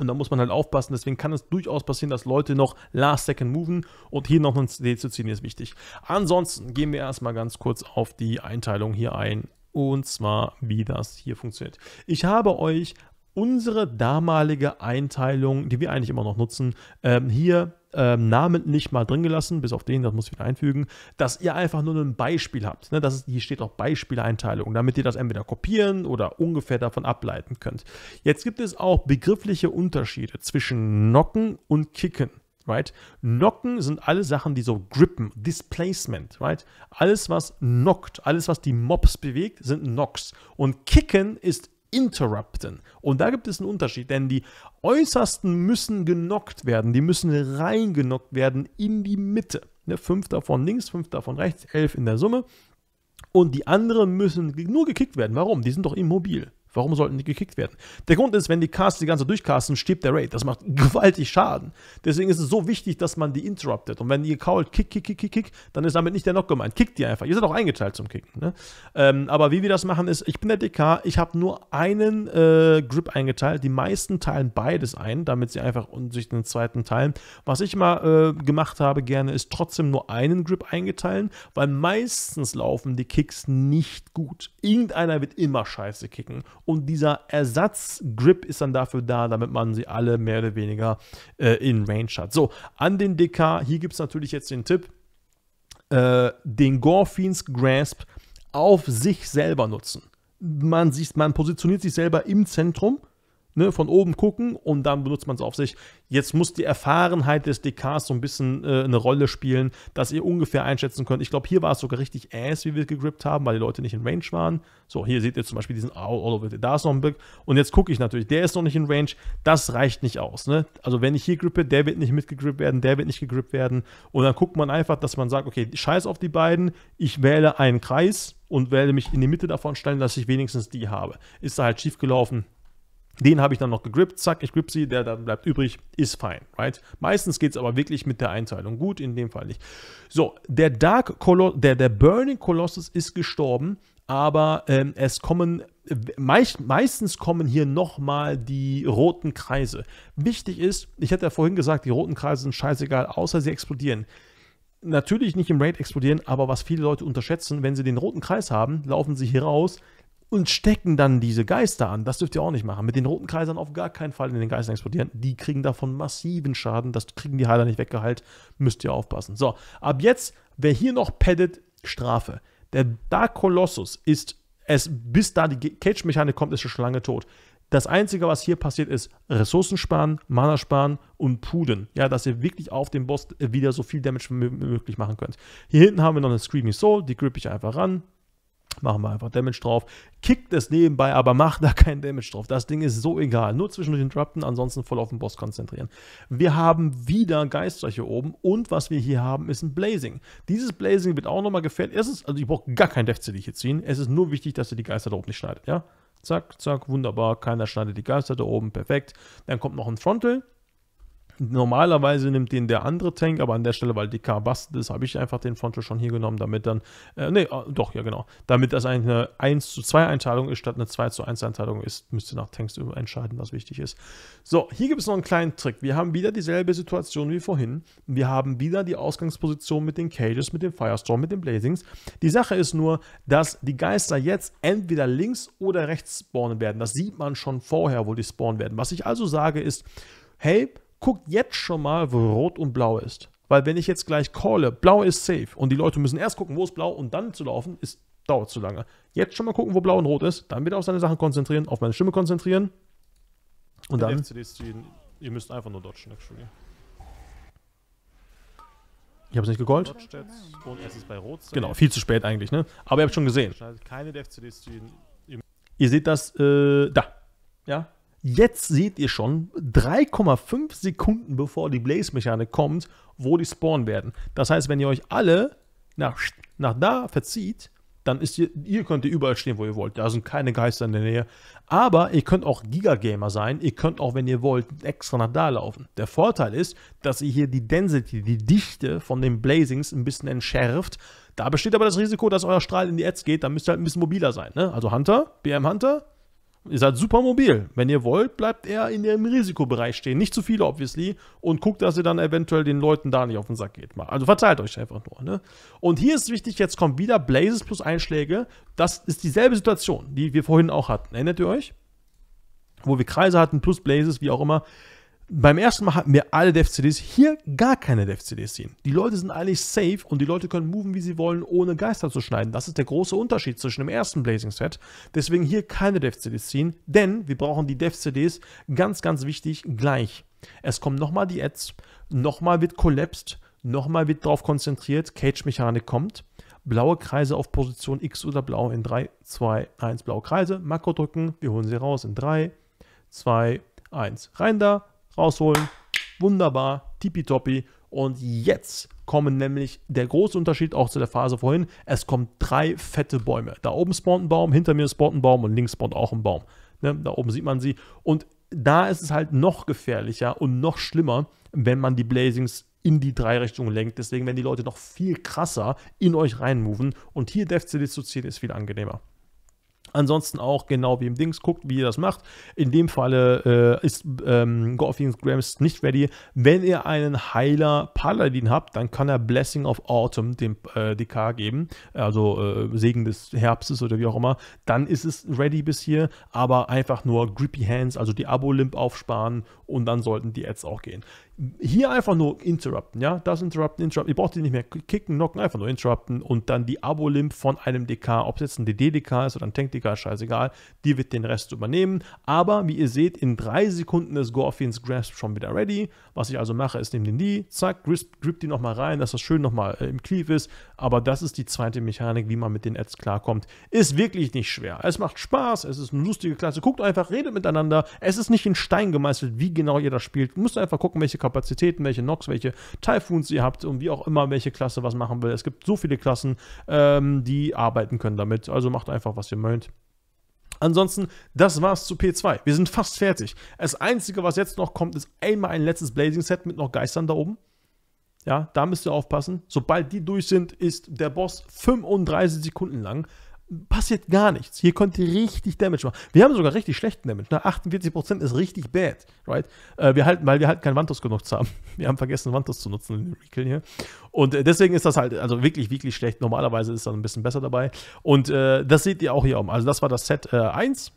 und da muss man halt aufpassen. Deswegen kann es durchaus passieren, dass Leute noch last second moven. Und hier noch ein CD zu ziehen ist wichtig. Ansonsten gehen wir erstmal ganz kurz auf die Einteilung hier ein. Und zwar, wie das hier funktioniert. Ich habe euch unsere damalige Einteilung, die wir eigentlich immer noch nutzen, ähm, hier ähm, namentlich mal drin gelassen, bis auf den, das muss ich wieder einfügen, dass ihr einfach nur ein Beispiel habt. Ne? Das ist, hier steht auch Beispieleinteilung, damit ihr das entweder kopieren oder ungefähr davon ableiten könnt. Jetzt gibt es auch begriffliche Unterschiede zwischen Knocken und Kicken. Right? Knocken sind alle Sachen, die so grippen, Displacement, right? Alles, was knockt, alles, was die Mobs bewegt, sind Knocks. Und Kicken ist interrupten. Und da gibt es einen Unterschied, denn die Äußersten müssen genockt werden, die müssen reingenockt werden in die Mitte. Ne, fünf davon links, fünf davon rechts, elf in der Summe. Und die anderen müssen nur gekickt werden. Warum? Die sind doch immobil. Warum sollten die gekickt werden? Der Grund ist, wenn die Casts die ganze durchcasten, stirbt der Raid. Das macht gewaltig Schaden. Deswegen ist es so wichtig, dass man die interruptet. Und wenn ihr kaut, kick, kick, kick, kick, kick, dann ist damit nicht der Knock gemeint. Kickt die einfach. Ihr seid auch eingeteilt zum Kicken. Ne? Ähm, aber wie wir das machen ist, ich bin der DK, ich habe nur einen äh, Grip eingeteilt. Die meisten teilen beides ein, damit sie einfach sich den zweiten teilen. Was ich mal äh, gemacht habe gerne, ist trotzdem nur einen Grip eingeteilen, weil meistens laufen die Kicks nicht gut. Irgendeiner wird immer scheiße kicken und dieser Ersatzgrip ist dann dafür da, damit man sie alle mehr oder weniger äh, in Range hat. So, an den DK, hier gibt es natürlich jetzt den Tipp, äh, den Gorfiends Grasp auf sich selber nutzen. Man, sich, man positioniert sich selber im Zentrum ne, von oben gucken und dann benutzt man es auf sich. Jetzt muss die Erfahrenheit des DKs so ein bisschen äh, eine Rolle spielen, dass ihr ungefähr einschätzen könnt. Ich glaube, hier war es sogar richtig ass, wie wir gegrippt haben, weil die Leute nicht in Range waren. So, hier seht ihr zum Beispiel diesen all over Da ist noch ein Bug. Und jetzt gucke ich natürlich, der ist noch nicht in Range. Das reicht nicht aus. Ne? Also, wenn ich hier grippe, der wird nicht mitgegrippt werden, der wird nicht gegrippt werden. Und dann guckt man einfach, dass man sagt, okay, scheiß auf die beiden. Ich wähle einen Kreis und werde mich in die Mitte davon stellen, dass ich wenigstens die habe. Ist da halt schief gelaufen, den habe ich dann noch gegrippt, zack, ich grip sie, der dann bleibt übrig, ist fein, right? Meistens geht es aber wirklich mit der Einteilung gut, in dem Fall nicht. So, der Dark Colossus, der, der Burning Colossus ist gestorben, aber ähm, es kommen, meist, meistens kommen hier nochmal die roten Kreise. Wichtig ist, ich hatte ja vorhin gesagt, die roten Kreise sind scheißegal, außer sie explodieren natürlich nicht im Raid explodieren, aber was viele Leute unterschätzen, wenn sie den roten Kreis haben, laufen sie hier raus, und stecken dann diese Geister an. Das dürft ihr auch nicht machen. Mit den roten Kreisern auf gar keinen Fall in den Geistern explodieren. Die kriegen davon massiven Schaden. Das kriegen die Heiler nicht weggeheilt. Müsst ihr aufpassen. So, ab jetzt, wer hier noch paddet, Strafe. Der Dark Colossus ist es, bis da die Cage-Mechanik kommt, ist schon lange tot. Das Einzige, was hier passiert, ist Ressourcen sparen, Mana sparen und Puden. Ja, dass ihr wirklich auf dem Boss wieder so viel Damage wie möglich machen könnt. Hier hinten haben wir noch eine Screaming Soul, die grippe ich einfach ran. Machen wir einfach Damage drauf. Kickt es nebenbei, aber macht da kein Damage drauf. Das Ding ist so egal. Nur zwischendurch interrupten, ansonsten voll auf den Boss konzentrieren. Wir haben wieder Geister hier oben und was wir hier haben, ist ein Blazing. Dieses Blazing wird auch nochmal gefährlich. Erstens, also ich brauche gar kein Death hier ziehen. Es ist nur wichtig, dass ihr die Geister da oben nicht schneidet, ja? Zack, zack, wunderbar. Keiner schneidet die Geister da oben, perfekt. Dann kommt noch ein Frontal. Normalerweise nimmt den der andere Tank, aber an der Stelle, weil die K bastet ist, habe ich einfach den Frontal schon hier genommen, damit dann, äh, nee, äh, doch, ja genau, damit das eine 1 zu 2 Einteilung ist, statt eine 2 zu 1 Einteilung ist, müsst ihr nach Tanks entscheiden, was wichtig ist. So, hier gibt es noch einen kleinen Trick. Wir haben wieder dieselbe Situation wie vorhin. Wir haben wieder die Ausgangsposition mit den Cages, mit dem Firestorm, mit den Blazings. Die Sache ist nur, dass die Geister jetzt entweder links oder rechts spawnen werden. Das sieht man schon vorher, wo die spawnen werden. Was ich also sage ist, hey, guckt jetzt schon mal, wo rot und blau ist. Weil wenn ich jetzt gleich calle, blau ist safe und die Leute müssen erst gucken, wo ist blau und dann zu laufen, ist, dauert zu lange. Jetzt schon mal gucken, wo blau und rot ist, dann wieder auf seine Sachen konzentrieren, auf meine Stimme konzentrieren. Und dann. Ihr müsst einfach nur dodgen, actually. Ich habe es nicht gegollt. Genau, viel zu spät eigentlich, ne? Aber ihr habt schon gesehen. Ihr seht das äh, da. Ja. Jetzt seht ihr schon 3,5 Sekunden bevor die Blaze-Mechanik kommt, wo die spawnen werden. Das heißt, wenn ihr euch alle nach, nach da verzieht, dann ist ihr, ihr könnt ihr überall stehen, wo ihr wollt. Da sind keine Geister in der Nähe. Aber ihr könnt auch Gigagamer sein. Ihr könnt auch, wenn ihr wollt, extra nach da laufen. Der Vorteil ist, dass ihr hier die Density, die Dichte von den Blazings ein bisschen entschärft. Da besteht aber das Risiko, dass euer Strahl in die Ads geht. Da müsst ihr halt ein bisschen mobiler sein. Ne? Also Hunter, BM Hunter, Ihr seid super mobil. Wenn ihr wollt, bleibt er in dem Risikobereich stehen. Nicht zu viele, obviously. Und guckt, dass ihr dann eventuell den Leuten da nicht auf den Sack geht. Also verteilt euch einfach nur. Ne? Und hier ist wichtig, jetzt kommt wieder Blazes plus Einschläge. Das ist dieselbe Situation, die wir vorhin auch hatten. Erinnert ihr euch? Wo wir Kreise hatten plus Blazes, wie auch immer. Beim ersten Mal hatten wir alle Dev-CDs, hier gar keine Dev-CDs ziehen. Die Leute sind eigentlich safe und die Leute können moven, wie sie wollen, ohne Geister zu schneiden. Das ist der große Unterschied zwischen dem ersten Blazing-Set. Deswegen hier keine Dev-CDs ziehen, denn wir brauchen die Dev-CDs ganz, ganz wichtig gleich. Es kommen nochmal die Ads, nochmal wird collapsed, nochmal wird darauf konzentriert, Cage-Mechanik kommt. Blaue Kreise auf Position X oder Blau in 3, 2, 1, blaue Kreise. Makro drücken, wir holen sie raus in 3, 2, 1. Rein da, rausholen. Wunderbar, tippitoppi. Und jetzt kommen nämlich der große Unterschied auch zu der Phase vorhin. Es kommen drei fette Bäume. Da oben spawnt ein Baum, hinter mir spawnt ein Baum und links spawnt auch ein Baum. Ne, da oben sieht man sie. Und da ist es halt noch gefährlicher und noch schlimmer, wenn man die Blazings in die drei Richtungen lenkt. Deswegen werden die Leute noch viel krasser in euch reinmoven. Und hier Death zu ziehen ist viel angenehmer. Ansonsten auch genau wie im Dings, guckt, wie ihr das macht. In dem Falle äh, ist ähm, Gorfins Grams nicht ready. Wenn ihr einen Heiler Paladin habt, dann kann er Blessing of Autumn dem äh, DK geben, also äh, Segen des Herbstes oder wie auch immer. Dann ist es ready bis hier, aber einfach nur Grippy Hands, also die Abo-Limp aufsparen und dann sollten die Ads auch gehen hier einfach nur interrupten, ja, das interrupten, interrupten, ihr braucht die nicht mehr kicken, knocken, einfach nur interrupten und dann die Abo-Limp von einem DK, ob es jetzt ein DD-DK ist oder ein Tank-DK, scheißegal, die wird den Rest übernehmen, aber wie ihr seht, in drei Sekunden ist Gorfins Grasp schon wieder ready, was ich also mache, ist, nehme den die, zack, grip, grip die nochmal rein, dass das schön nochmal äh, im Cleave ist, aber das ist die zweite Mechanik, wie man mit den Ads klarkommt, ist wirklich nicht schwer, es macht Spaß, es ist eine lustige Klasse, guckt einfach, redet miteinander, es ist nicht in Stein gemeißelt, wie genau ihr das spielt, müsst einfach gucken, welche Kapazitäten, welche Nox, welche Typhoons ihr habt und wie auch immer, welche Klasse was machen will. Es gibt so viele Klassen, ähm, die arbeiten können damit. Also macht einfach, was ihr mögt. Ansonsten, das war's zu P2. Wir sind fast fertig. Das Einzige, was jetzt noch kommt, ist einmal ein letztes Blazing-Set mit noch Geistern da oben. Ja, da müsst ihr aufpassen. Sobald die durch sind, ist der Boss 35 Sekunden lang passiert gar nichts. Hier könnt ihr richtig Damage machen. Wir haben sogar richtig schlechten Damage. Ne? 48% ist richtig bad, right? Äh, wir halten, weil wir halt keinen Vantos genutzt haben. Wir haben vergessen, Vantos zu nutzen in den Recall hier. Und äh, deswegen ist das halt also wirklich, wirklich schlecht. Normalerweise ist das ein bisschen besser dabei. Und äh, das seht ihr auch hier oben. Also das war das Set 1.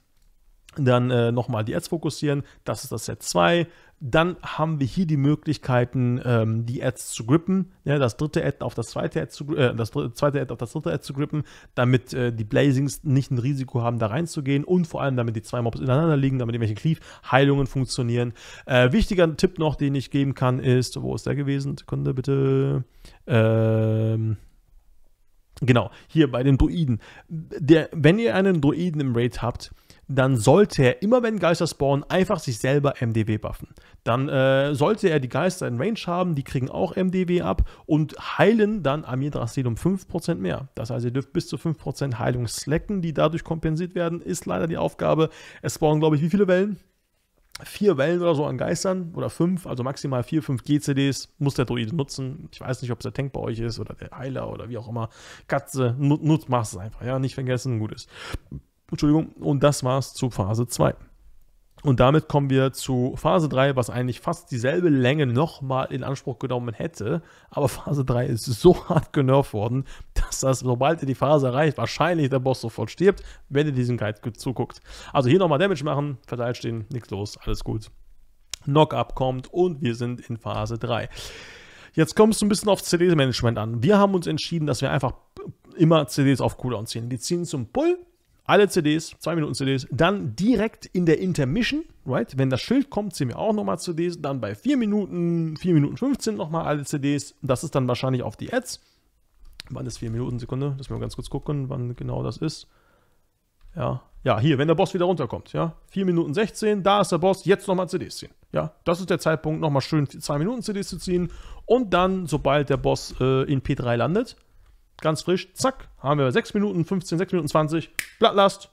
Dann äh, nochmal die Ads fokussieren. Das ist das Set 2. Dann haben wir hier die Möglichkeiten, ähm, die Ads zu grippen. Ja, das dritte Ad auf das zweite Ad zu, äh, das zweite Ad auf das dritte Ad zu grippen, damit äh, die Blazings nicht ein Risiko haben, da reinzugehen und vor allem, damit die zwei Mobs ineinander liegen, damit irgendwelche Cleave-Heilungen funktionieren. Äh, wichtiger Tipp noch, den ich geben kann, ist, wo ist der gewesen? Sekunde bitte. Ähm, Genau, hier bei den Druiden. Der, wenn ihr einen Druiden im Raid habt, dann sollte er immer, wenn Geister spawnen, einfach sich selber MDW buffen. Dann äh, sollte er die Geister in Range haben, die kriegen auch MDW ab und heilen dann Amir Drasil um 5% mehr. Das heißt, ihr dürft bis zu 5% Heilung slacken, die dadurch kompensiert werden, ist leider die Aufgabe. Es spawnen, glaube ich, wie viele Wellen? Vier Wellen oder so an Geistern oder fünf, also maximal vier, fünf GCDs muss der Druide nutzen. Ich weiß nicht, ob es der Tank bei euch ist oder der Heiler oder wie auch immer. Katze, nutzt, machst es einfach, ja, nicht vergessen, gut ist. Entschuldigung, und das war's zu Phase 2. Und damit kommen wir zu Phase 3, was eigentlich fast dieselbe Länge nochmal in Anspruch genommen hätte. Aber Phase 3 ist so hart genervt worden, dass das, sobald ihr die Phase erreicht, wahrscheinlich der Boss sofort stirbt, wenn ihr diesen Guide zuguckt. Also hier nochmal Damage machen, verteilt stehen, nichts los, alles gut. Knock-up kommt und wir sind in Phase 3. Jetzt kommt es ein bisschen auf CD-Management an. Wir haben uns entschieden, dass wir einfach immer CDs auf Cooldown ziehen. Die ziehen zum Pull alle CDs, 2 Minuten CDs, dann direkt in der Intermission, right? Wenn das Schild kommt, ziehen wir auch nochmal CDs, dann bei 4 Minuten, 4 Minuten 15 nochmal alle CDs. Das ist dann wahrscheinlich auf die Ads. Wann ist 4 Minuten, Sekunde? Lass mal ganz kurz gucken, wann genau das ist. Ja, Ja, hier, wenn der Boss wieder runterkommt, ja. 4 Minuten 16, da ist der Boss, jetzt nochmal CDs ziehen. Ja, das ist der Zeitpunkt, nochmal schön 2 Minuten CDs zu ziehen. Und dann, sobald der Boss äh, in P3 landet, ganz frisch, zack, haben wir 6 Minuten 15, 6 Minuten 20, Blattlast.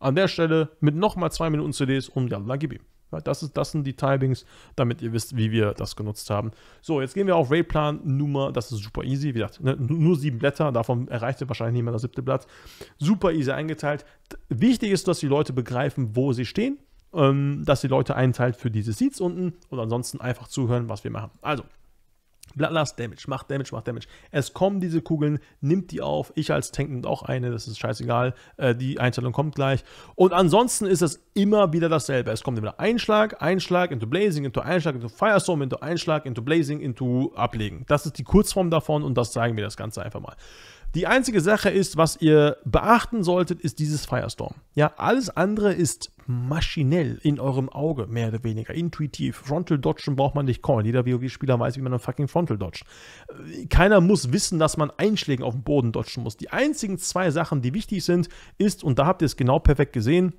An der Stelle mit nochmal 2 Minuten CDs und Yalla, gib. Das, ist, das sind die Timings, damit ihr wisst, wie wir das genutzt haben. So, jetzt gehen wir auf Raidplan Nummer, das ist super easy, wie gesagt, ne, nur sieben Blätter, davon erreicht ihr wahrscheinlich nicht mehr das siebte Blatt. Super easy eingeteilt. Wichtig ist, dass die Leute begreifen, wo sie stehen, ähm, dass die Leute einteilt für diese Seats unten und ansonsten einfach zuhören, was wir machen. Also, Bloodlust Damage, macht Damage, macht Damage. Es kommen diese Kugeln, nimmt die auf. Ich als Tank nimmt auch eine, das ist scheißegal. Äh, die Einstellung kommt gleich. Und ansonsten ist es immer wieder dasselbe. Es kommt immer Einschlag, Einschlag, into Blazing, into Einschlag, into Firestorm, into Einschlag, into Blazing, into Ablegen. Das ist die Kurzform davon und das zeigen wir das Ganze einfach mal. Die einzige Sache ist, was ihr beachten solltet, ist dieses Firestorm. Ja, alles andere ist maschinell in eurem Auge, mehr oder weniger, intuitiv. Frontal Dodgen braucht man nicht callen. Jeder WoW-Spieler weiß, wie man ein fucking Frontal dodgt. Keiner muss wissen, dass man Einschläge auf dem Boden dodgen muss. Die einzigen zwei Sachen, die wichtig sind, ist, und da habt ihr es genau perfekt gesehen,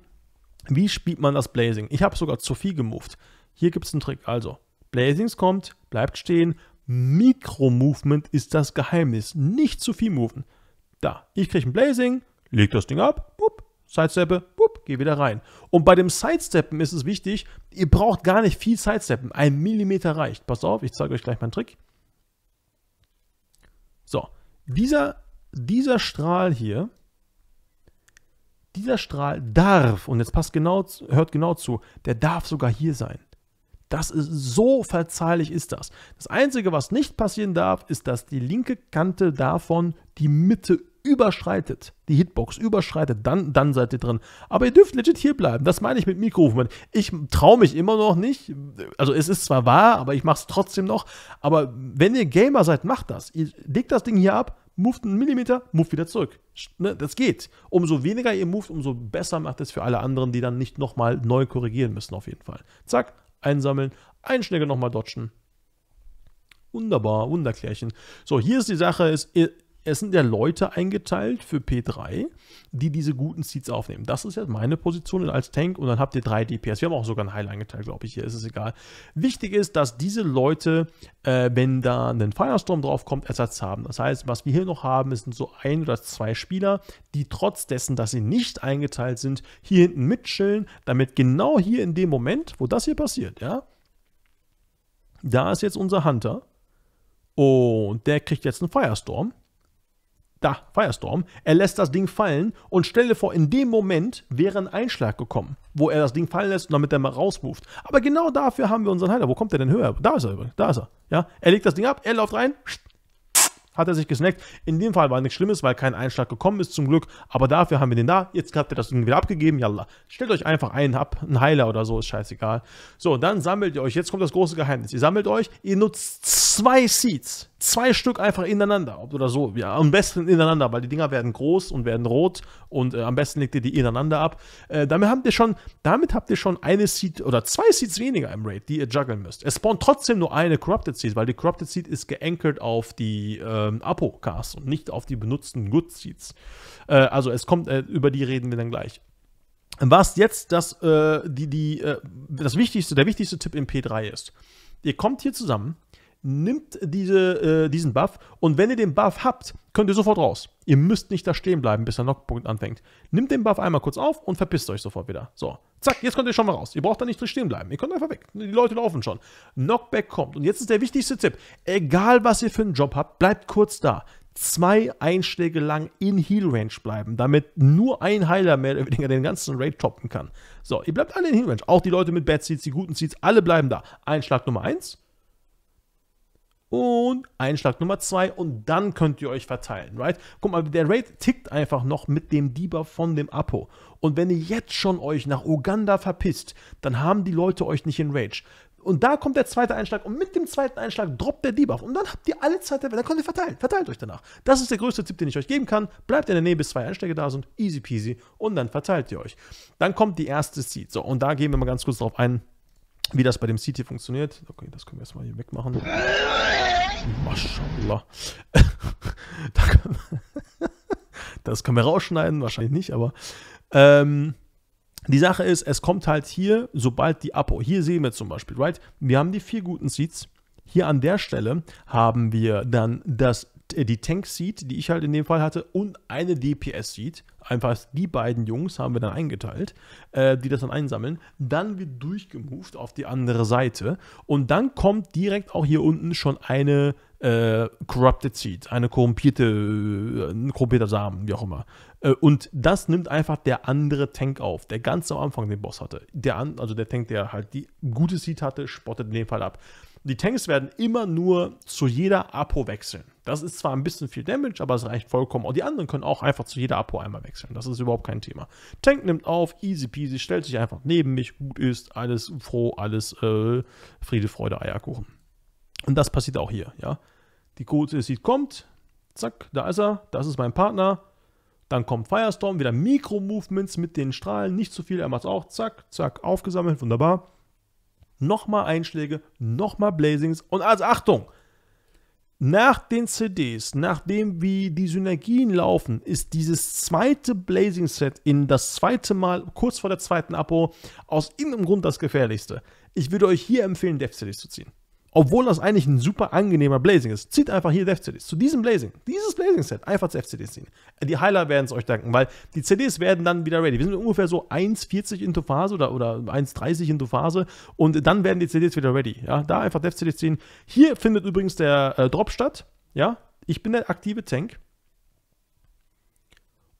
wie spielt man das Blazing? Ich habe sogar zu viel gemoved. Hier gibt es einen Trick. Also, Blazings kommt, bleibt stehen, Mikro-Movement ist das Geheimnis. Nicht zu viel moven. Da, ich kriege ein Blazing, leg das Ding ab, bup, Sidesteppe, bup, geh wieder rein. Und bei dem Sidesteppen ist es wichtig, ihr braucht gar nicht viel Sidesteppen. Ein Millimeter reicht. Passt auf, ich zeige euch gleich meinen Trick. So, dieser, dieser Strahl hier, dieser Strahl darf, und jetzt passt genau, hört genau zu, der darf sogar hier sein. Das ist so verzeihlich ist das. Das Einzige, was nicht passieren darf, ist, dass die linke Kante davon die Mitte überschreitet, die Hitbox überschreitet, dann, dann seid ihr drin. Aber ihr dürft legit hier bleiben. Das meine ich mit Mikrofon. Ich traue mich immer noch nicht. Also es ist zwar wahr, aber ich mache es trotzdem noch. Aber wenn ihr Gamer seid, macht das. Ihr legt das Ding hier ab, moved einen Millimeter, move wieder zurück. Ne, das geht. Umso weniger ihr moved, umso besser macht es für alle anderen, die dann nicht nochmal neu korrigieren müssen auf jeden Fall. Zack, einsammeln, Einschläge nochmal dodgen. Wunderbar, Wunderklärchen. So, hier ist die Sache, es, es sind ja Leute eingeteilt für P3, die diese guten Seeds aufnehmen. Das ist ja meine Position als Tank und dann habt ihr drei DPS. Wir haben auch sogar einen Heil eingeteilt, glaube ich. Hier ist es egal. Wichtig ist, dass diese Leute, äh, wenn da ein Firestorm draufkommt, Ersatz haben. Das heißt, was wir hier noch haben, sind so ein oder zwei Spieler, die trotz dessen, dass sie nicht eingeteilt sind, hier hinten mitchillen, damit genau hier in dem Moment, wo das hier passiert, ja, da ist jetzt unser Hunter und der kriegt jetzt einen Firestorm da, Firestorm, er lässt das Ding fallen und stelle vor, in dem Moment wäre ein Einschlag gekommen, wo er das Ding fallen lässt und damit er mal rausmoved. Aber genau dafür haben wir unseren Heiler. Wo kommt der denn höher? Da ist er übrigens, da ist er. Ja, er legt das Ding ab, er läuft rein, hat er sich gesnackt. In dem Fall war nichts Schlimmes, weil kein Einschlag gekommen ist, zum Glück. Aber dafür haben wir den da. Jetzt habt ihr das Ding wieder abgegeben. Yalla. Stellt euch einfach einen ab, einen Heiler oder so, ist scheißegal. So, dann sammelt ihr euch. Jetzt kommt das große Geheimnis. Ihr sammelt euch, ihr nutzt zwei Seeds zwei Stück einfach ineinander oder so. Ja, am besten ineinander, weil die Dinger werden groß und werden rot und äh, am besten legt ihr die ineinander ab. Äh, damit habt ihr schon, damit habt ihr schon eine Seed oder zwei Seeds weniger im Raid, die ihr juggeln müsst. Es spawnt trotzdem nur eine Corrupted Seed, weil die Corrupted Seed ist geankert auf die ähm, Apo-Casts und nicht auf die benutzten Good Seeds. Äh, also es kommt, äh, über die reden wir dann gleich. Was jetzt das, äh, die, die, äh, das wichtigste, der wichtigste Tipp im P3 ist. Ihr kommt hier zusammen, nimmt diese, äh, diesen Buff und wenn ihr den Buff habt, könnt ihr sofort raus. Ihr müsst nicht da stehen bleiben, bis der Knockpunkt anfängt. Nimmt den Buff einmal kurz auf und verpisst euch sofort wieder. So, zack, jetzt könnt ihr schon mal raus. Ihr braucht da nicht drin stehen bleiben. Ihr könnt einfach weg. Die Leute laufen schon. Knockback kommt. Und jetzt ist der wichtigste Tipp. Egal, was ihr für einen Job habt, bleibt kurz da. Zwei Einschläge lang in Heal Range bleiben, damit nur ein Heiler mehr oder weniger den ganzen Raid toppen kann. So, ihr bleibt alle in Heal Range. Auch die Leute mit Bad Seeds, die guten Seeds, alle bleiben da. Einschlag Nummer 1 und Einschlag Nummer 2 und dann könnt ihr euch verteilen, right? Guck mal, der Raid tickt einfach noch mit dem Debuff von dem Apo. Und wenn ihr jetzt schon euch nach Uganda verpisst, dann haben die Leute euch nicht in Rage. Und da kommt der zweite Einschlag und mit dem zweiten Einschlag droppt der Debuff. Und dann habt ihr alle Zeit der Welt, dann könnt ihr verteilen. Verteilt euch danach. Das ist der größte Tipp, den ich euch geben kann. Bleibt in der Nähe, bis zwei Einschläge da sind. Easy peasy. Und dann verteilt ihr euch. Dann kommt die erste Seed. So, und da gehen wir mal ganz kurz drauf ein wie das bei dem hier funktioniert. Okay, das können wir erstmal hier wegmachen. Maschallah. das können wir rausschneiden, wahrscheinlich nicht, aber ähm, Die Sache ist, es kommt halt hier, sobald die Apo, hier sehen wir zum Beispiel, right? Wir haben die vier guten Seeds. Hier an der Stelle haben wir dann das, die Tank Seed, die ich halt in dem Fall hatte, und eine DPS Seed. Einfach die beiden Jungs haben wir dann eingeteilt, äh, die das dann einsammeln. Dann wird durchgemoved auf die andere Seite. Und dann kommt direkt auch hier unten schon eine äh, Corrupted Seed, eine korrumpierte, äh, ein korrumpierter Samen, wie auch immer. Äh, und das nimmt einfach der andere Tank auf, der ganz am Anfang den Boss hatte. Der an, also der Tank, der halt die gute Seed hatte, spottet in dem Fall ab. Die Tanks werden immer nur zu jeder Apo wechseln. Das ist zwar ein bisschen viel Damage, aber es reicht vollkommen. Und die anderen können auch einfach zu jeder Apo einmal wechseln. Das ist überhaupt kein Thema. Tank nimmt auf, easy peasy, stellt sich einfach neben mich, gut ist, alles froh, alles äh, Friede, Freude, Eierkuchen. Und das passiert auch hier, ja. Die gute Seed kommt, zack, da ist er, das ist mein Partner. Dann kommt Firestorm, wieder Mikro-Movements mit den Strahlen, nicht zu viel, er macht es auch, zack, zack, aufgesammelt, wunderbar nochmal Einschläge, nochmal Blazings. Und also Achtung, nach den CDs, nachdem wie die Synergien laufen, ist dieses zweite Blazing-Set in das zweite Mal, kurz vor der zweiten Abo, aus irgendeinem Grund das gefährlichste. Ich würde euch hier empfehlen, Death-CDs zu ziehen obwohl das eigentlich ein super angenehmer Blazing ist, zieht einfach hier Dev-CDs. Zu diesem Blazing, dieses Blazing-Set, einfach zu F-CDs ziehen. Die Heiler werden es euch danken, weil die CDs werden dann wieder ready. Wir sind ungefähr so 1,40 into Phase oder, oder 1,30 into Phase und dann werden die CDs wieder ready. Ja, da einfach Dev-CDs ziehen. Hier findet übrigens der äh, Drop statt. Ja, ich bin der aktive Tank.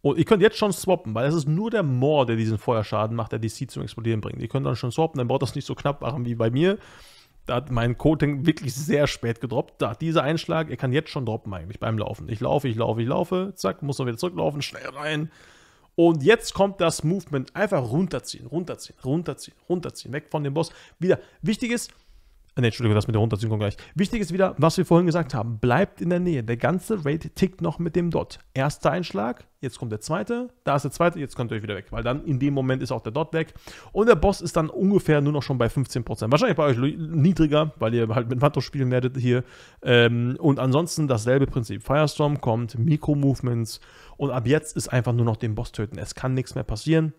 Und ihr könnt jetzt schon swappen, weil es ist nur der Moor, der diesen Feuerschaden macht, der die Seed zum Explodieren bringt. Ihr könnt dann schon swappen, dann baut das nicht so knapp machen wie bei mir. Da hat mein Coating wirklich sehr spät gedroppt. Da hat dieser Einschlag, er kann jetzt schon droppen eigentlich beim Laufen. Ich laufe, ich laufe, ich laufe, zack, muss er wieder zurücklaufen, schnell rein. Und jetzt kommt das Movement. Einfach runterziehen, runterziehen, runterziehen, runterziehen. Weg von dem Boss. Wieder. Wichtig ist, Ne, Entschuldigung, das mit der Runterziehung gleich. Wichtig ist wieder, was wir vorhin gesagt haben. Bleibt in der Nähe. Der ganze Raid tickt noch mit dem Dot. Erster Einschlag, jetzt kommt der zweite, da ist der zweite, jetzt könnt ihr euch wieder weg. Weil dann in dem Moment ist auch der Dot weg. Und der Boss ist dann ungefähr nur noch schon bei 15%. Wahrscheinlich bei euch niedriger, weil ihr halt mit Vanto spielen werdet hier. Ähm, und ansonsten dasselbe Prinzip. Firestorm kommt, Mikro-Movements. Und ab jetzt ist einfach nur noch den Boss töten. Es kann nichts mehr passieren.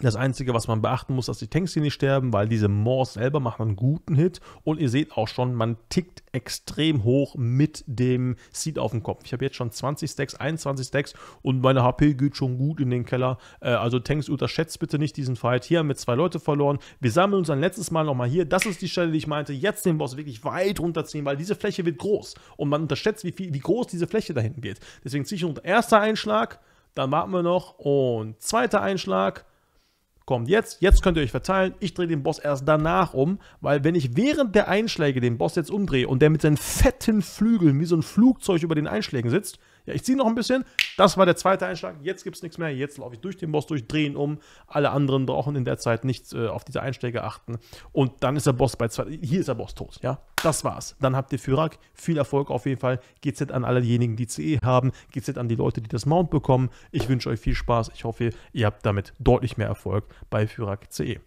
Das Einzige, was man beachten muss, dass die Tanks hier nicht sterben, weil diese Moors selber machen einen guten Hit. Und ihr seht auch schon, man tickt extrem hoch mit dem Seed auf dem Kopf. Ich habe jetzt schon 20 Stacks, 21 Stacks und meine HP geht schon gut in den Keller. Äh, also Tanks, unterschätzt bitte nicht diesen Fight. Hier haben wir zwei Leute verloren. Wir sammeln uns ein letztes Mal nochmal hier. Das ist die Stelle, die ich meinte. Jetzt den Boss wirklich weit runterziehen, weil diese Fläche wird groß. Und man unterschätzt, wie, viel, wie groß diese Fläche da hinten geht. Deswegen ziehe ich unter. Erster Einschlag, dann warten wir noch. Und zweiter Einschlag kommt jetzt, jetzt könnt ihr euch verteilen, ich drehe den Boss erst danach um, weil wenn ich während der Einschläge den Boss jetzt umdrehe und der mit seinen fetten Flügeln wie so ein Flugzeug über den Einschlägen sitzt, ja, ich ziehe noch ein bisschen, das war der zweite Einschlag, jetzt gibt es nichts mehr, jetzt laufe ich durch den Boss durch, drehe ihn um, alle anderen brauchen in der Zeit nicht äh, auf diese Einschläge achten. Und dann ist der Boss bei zwei, hier ist der Boss tot, ja, das war's. Dann habt ihr Fyrak, viel Erfolg auf jeden Fall, GZ an alle diejenigen, die CE haben, GZ an die Leute, die das Mount bekommen, ich wünsche euch viel Spaß, ich hoffe, ihr habt damit deutlich mehr Erfolg bei Fyrak CE.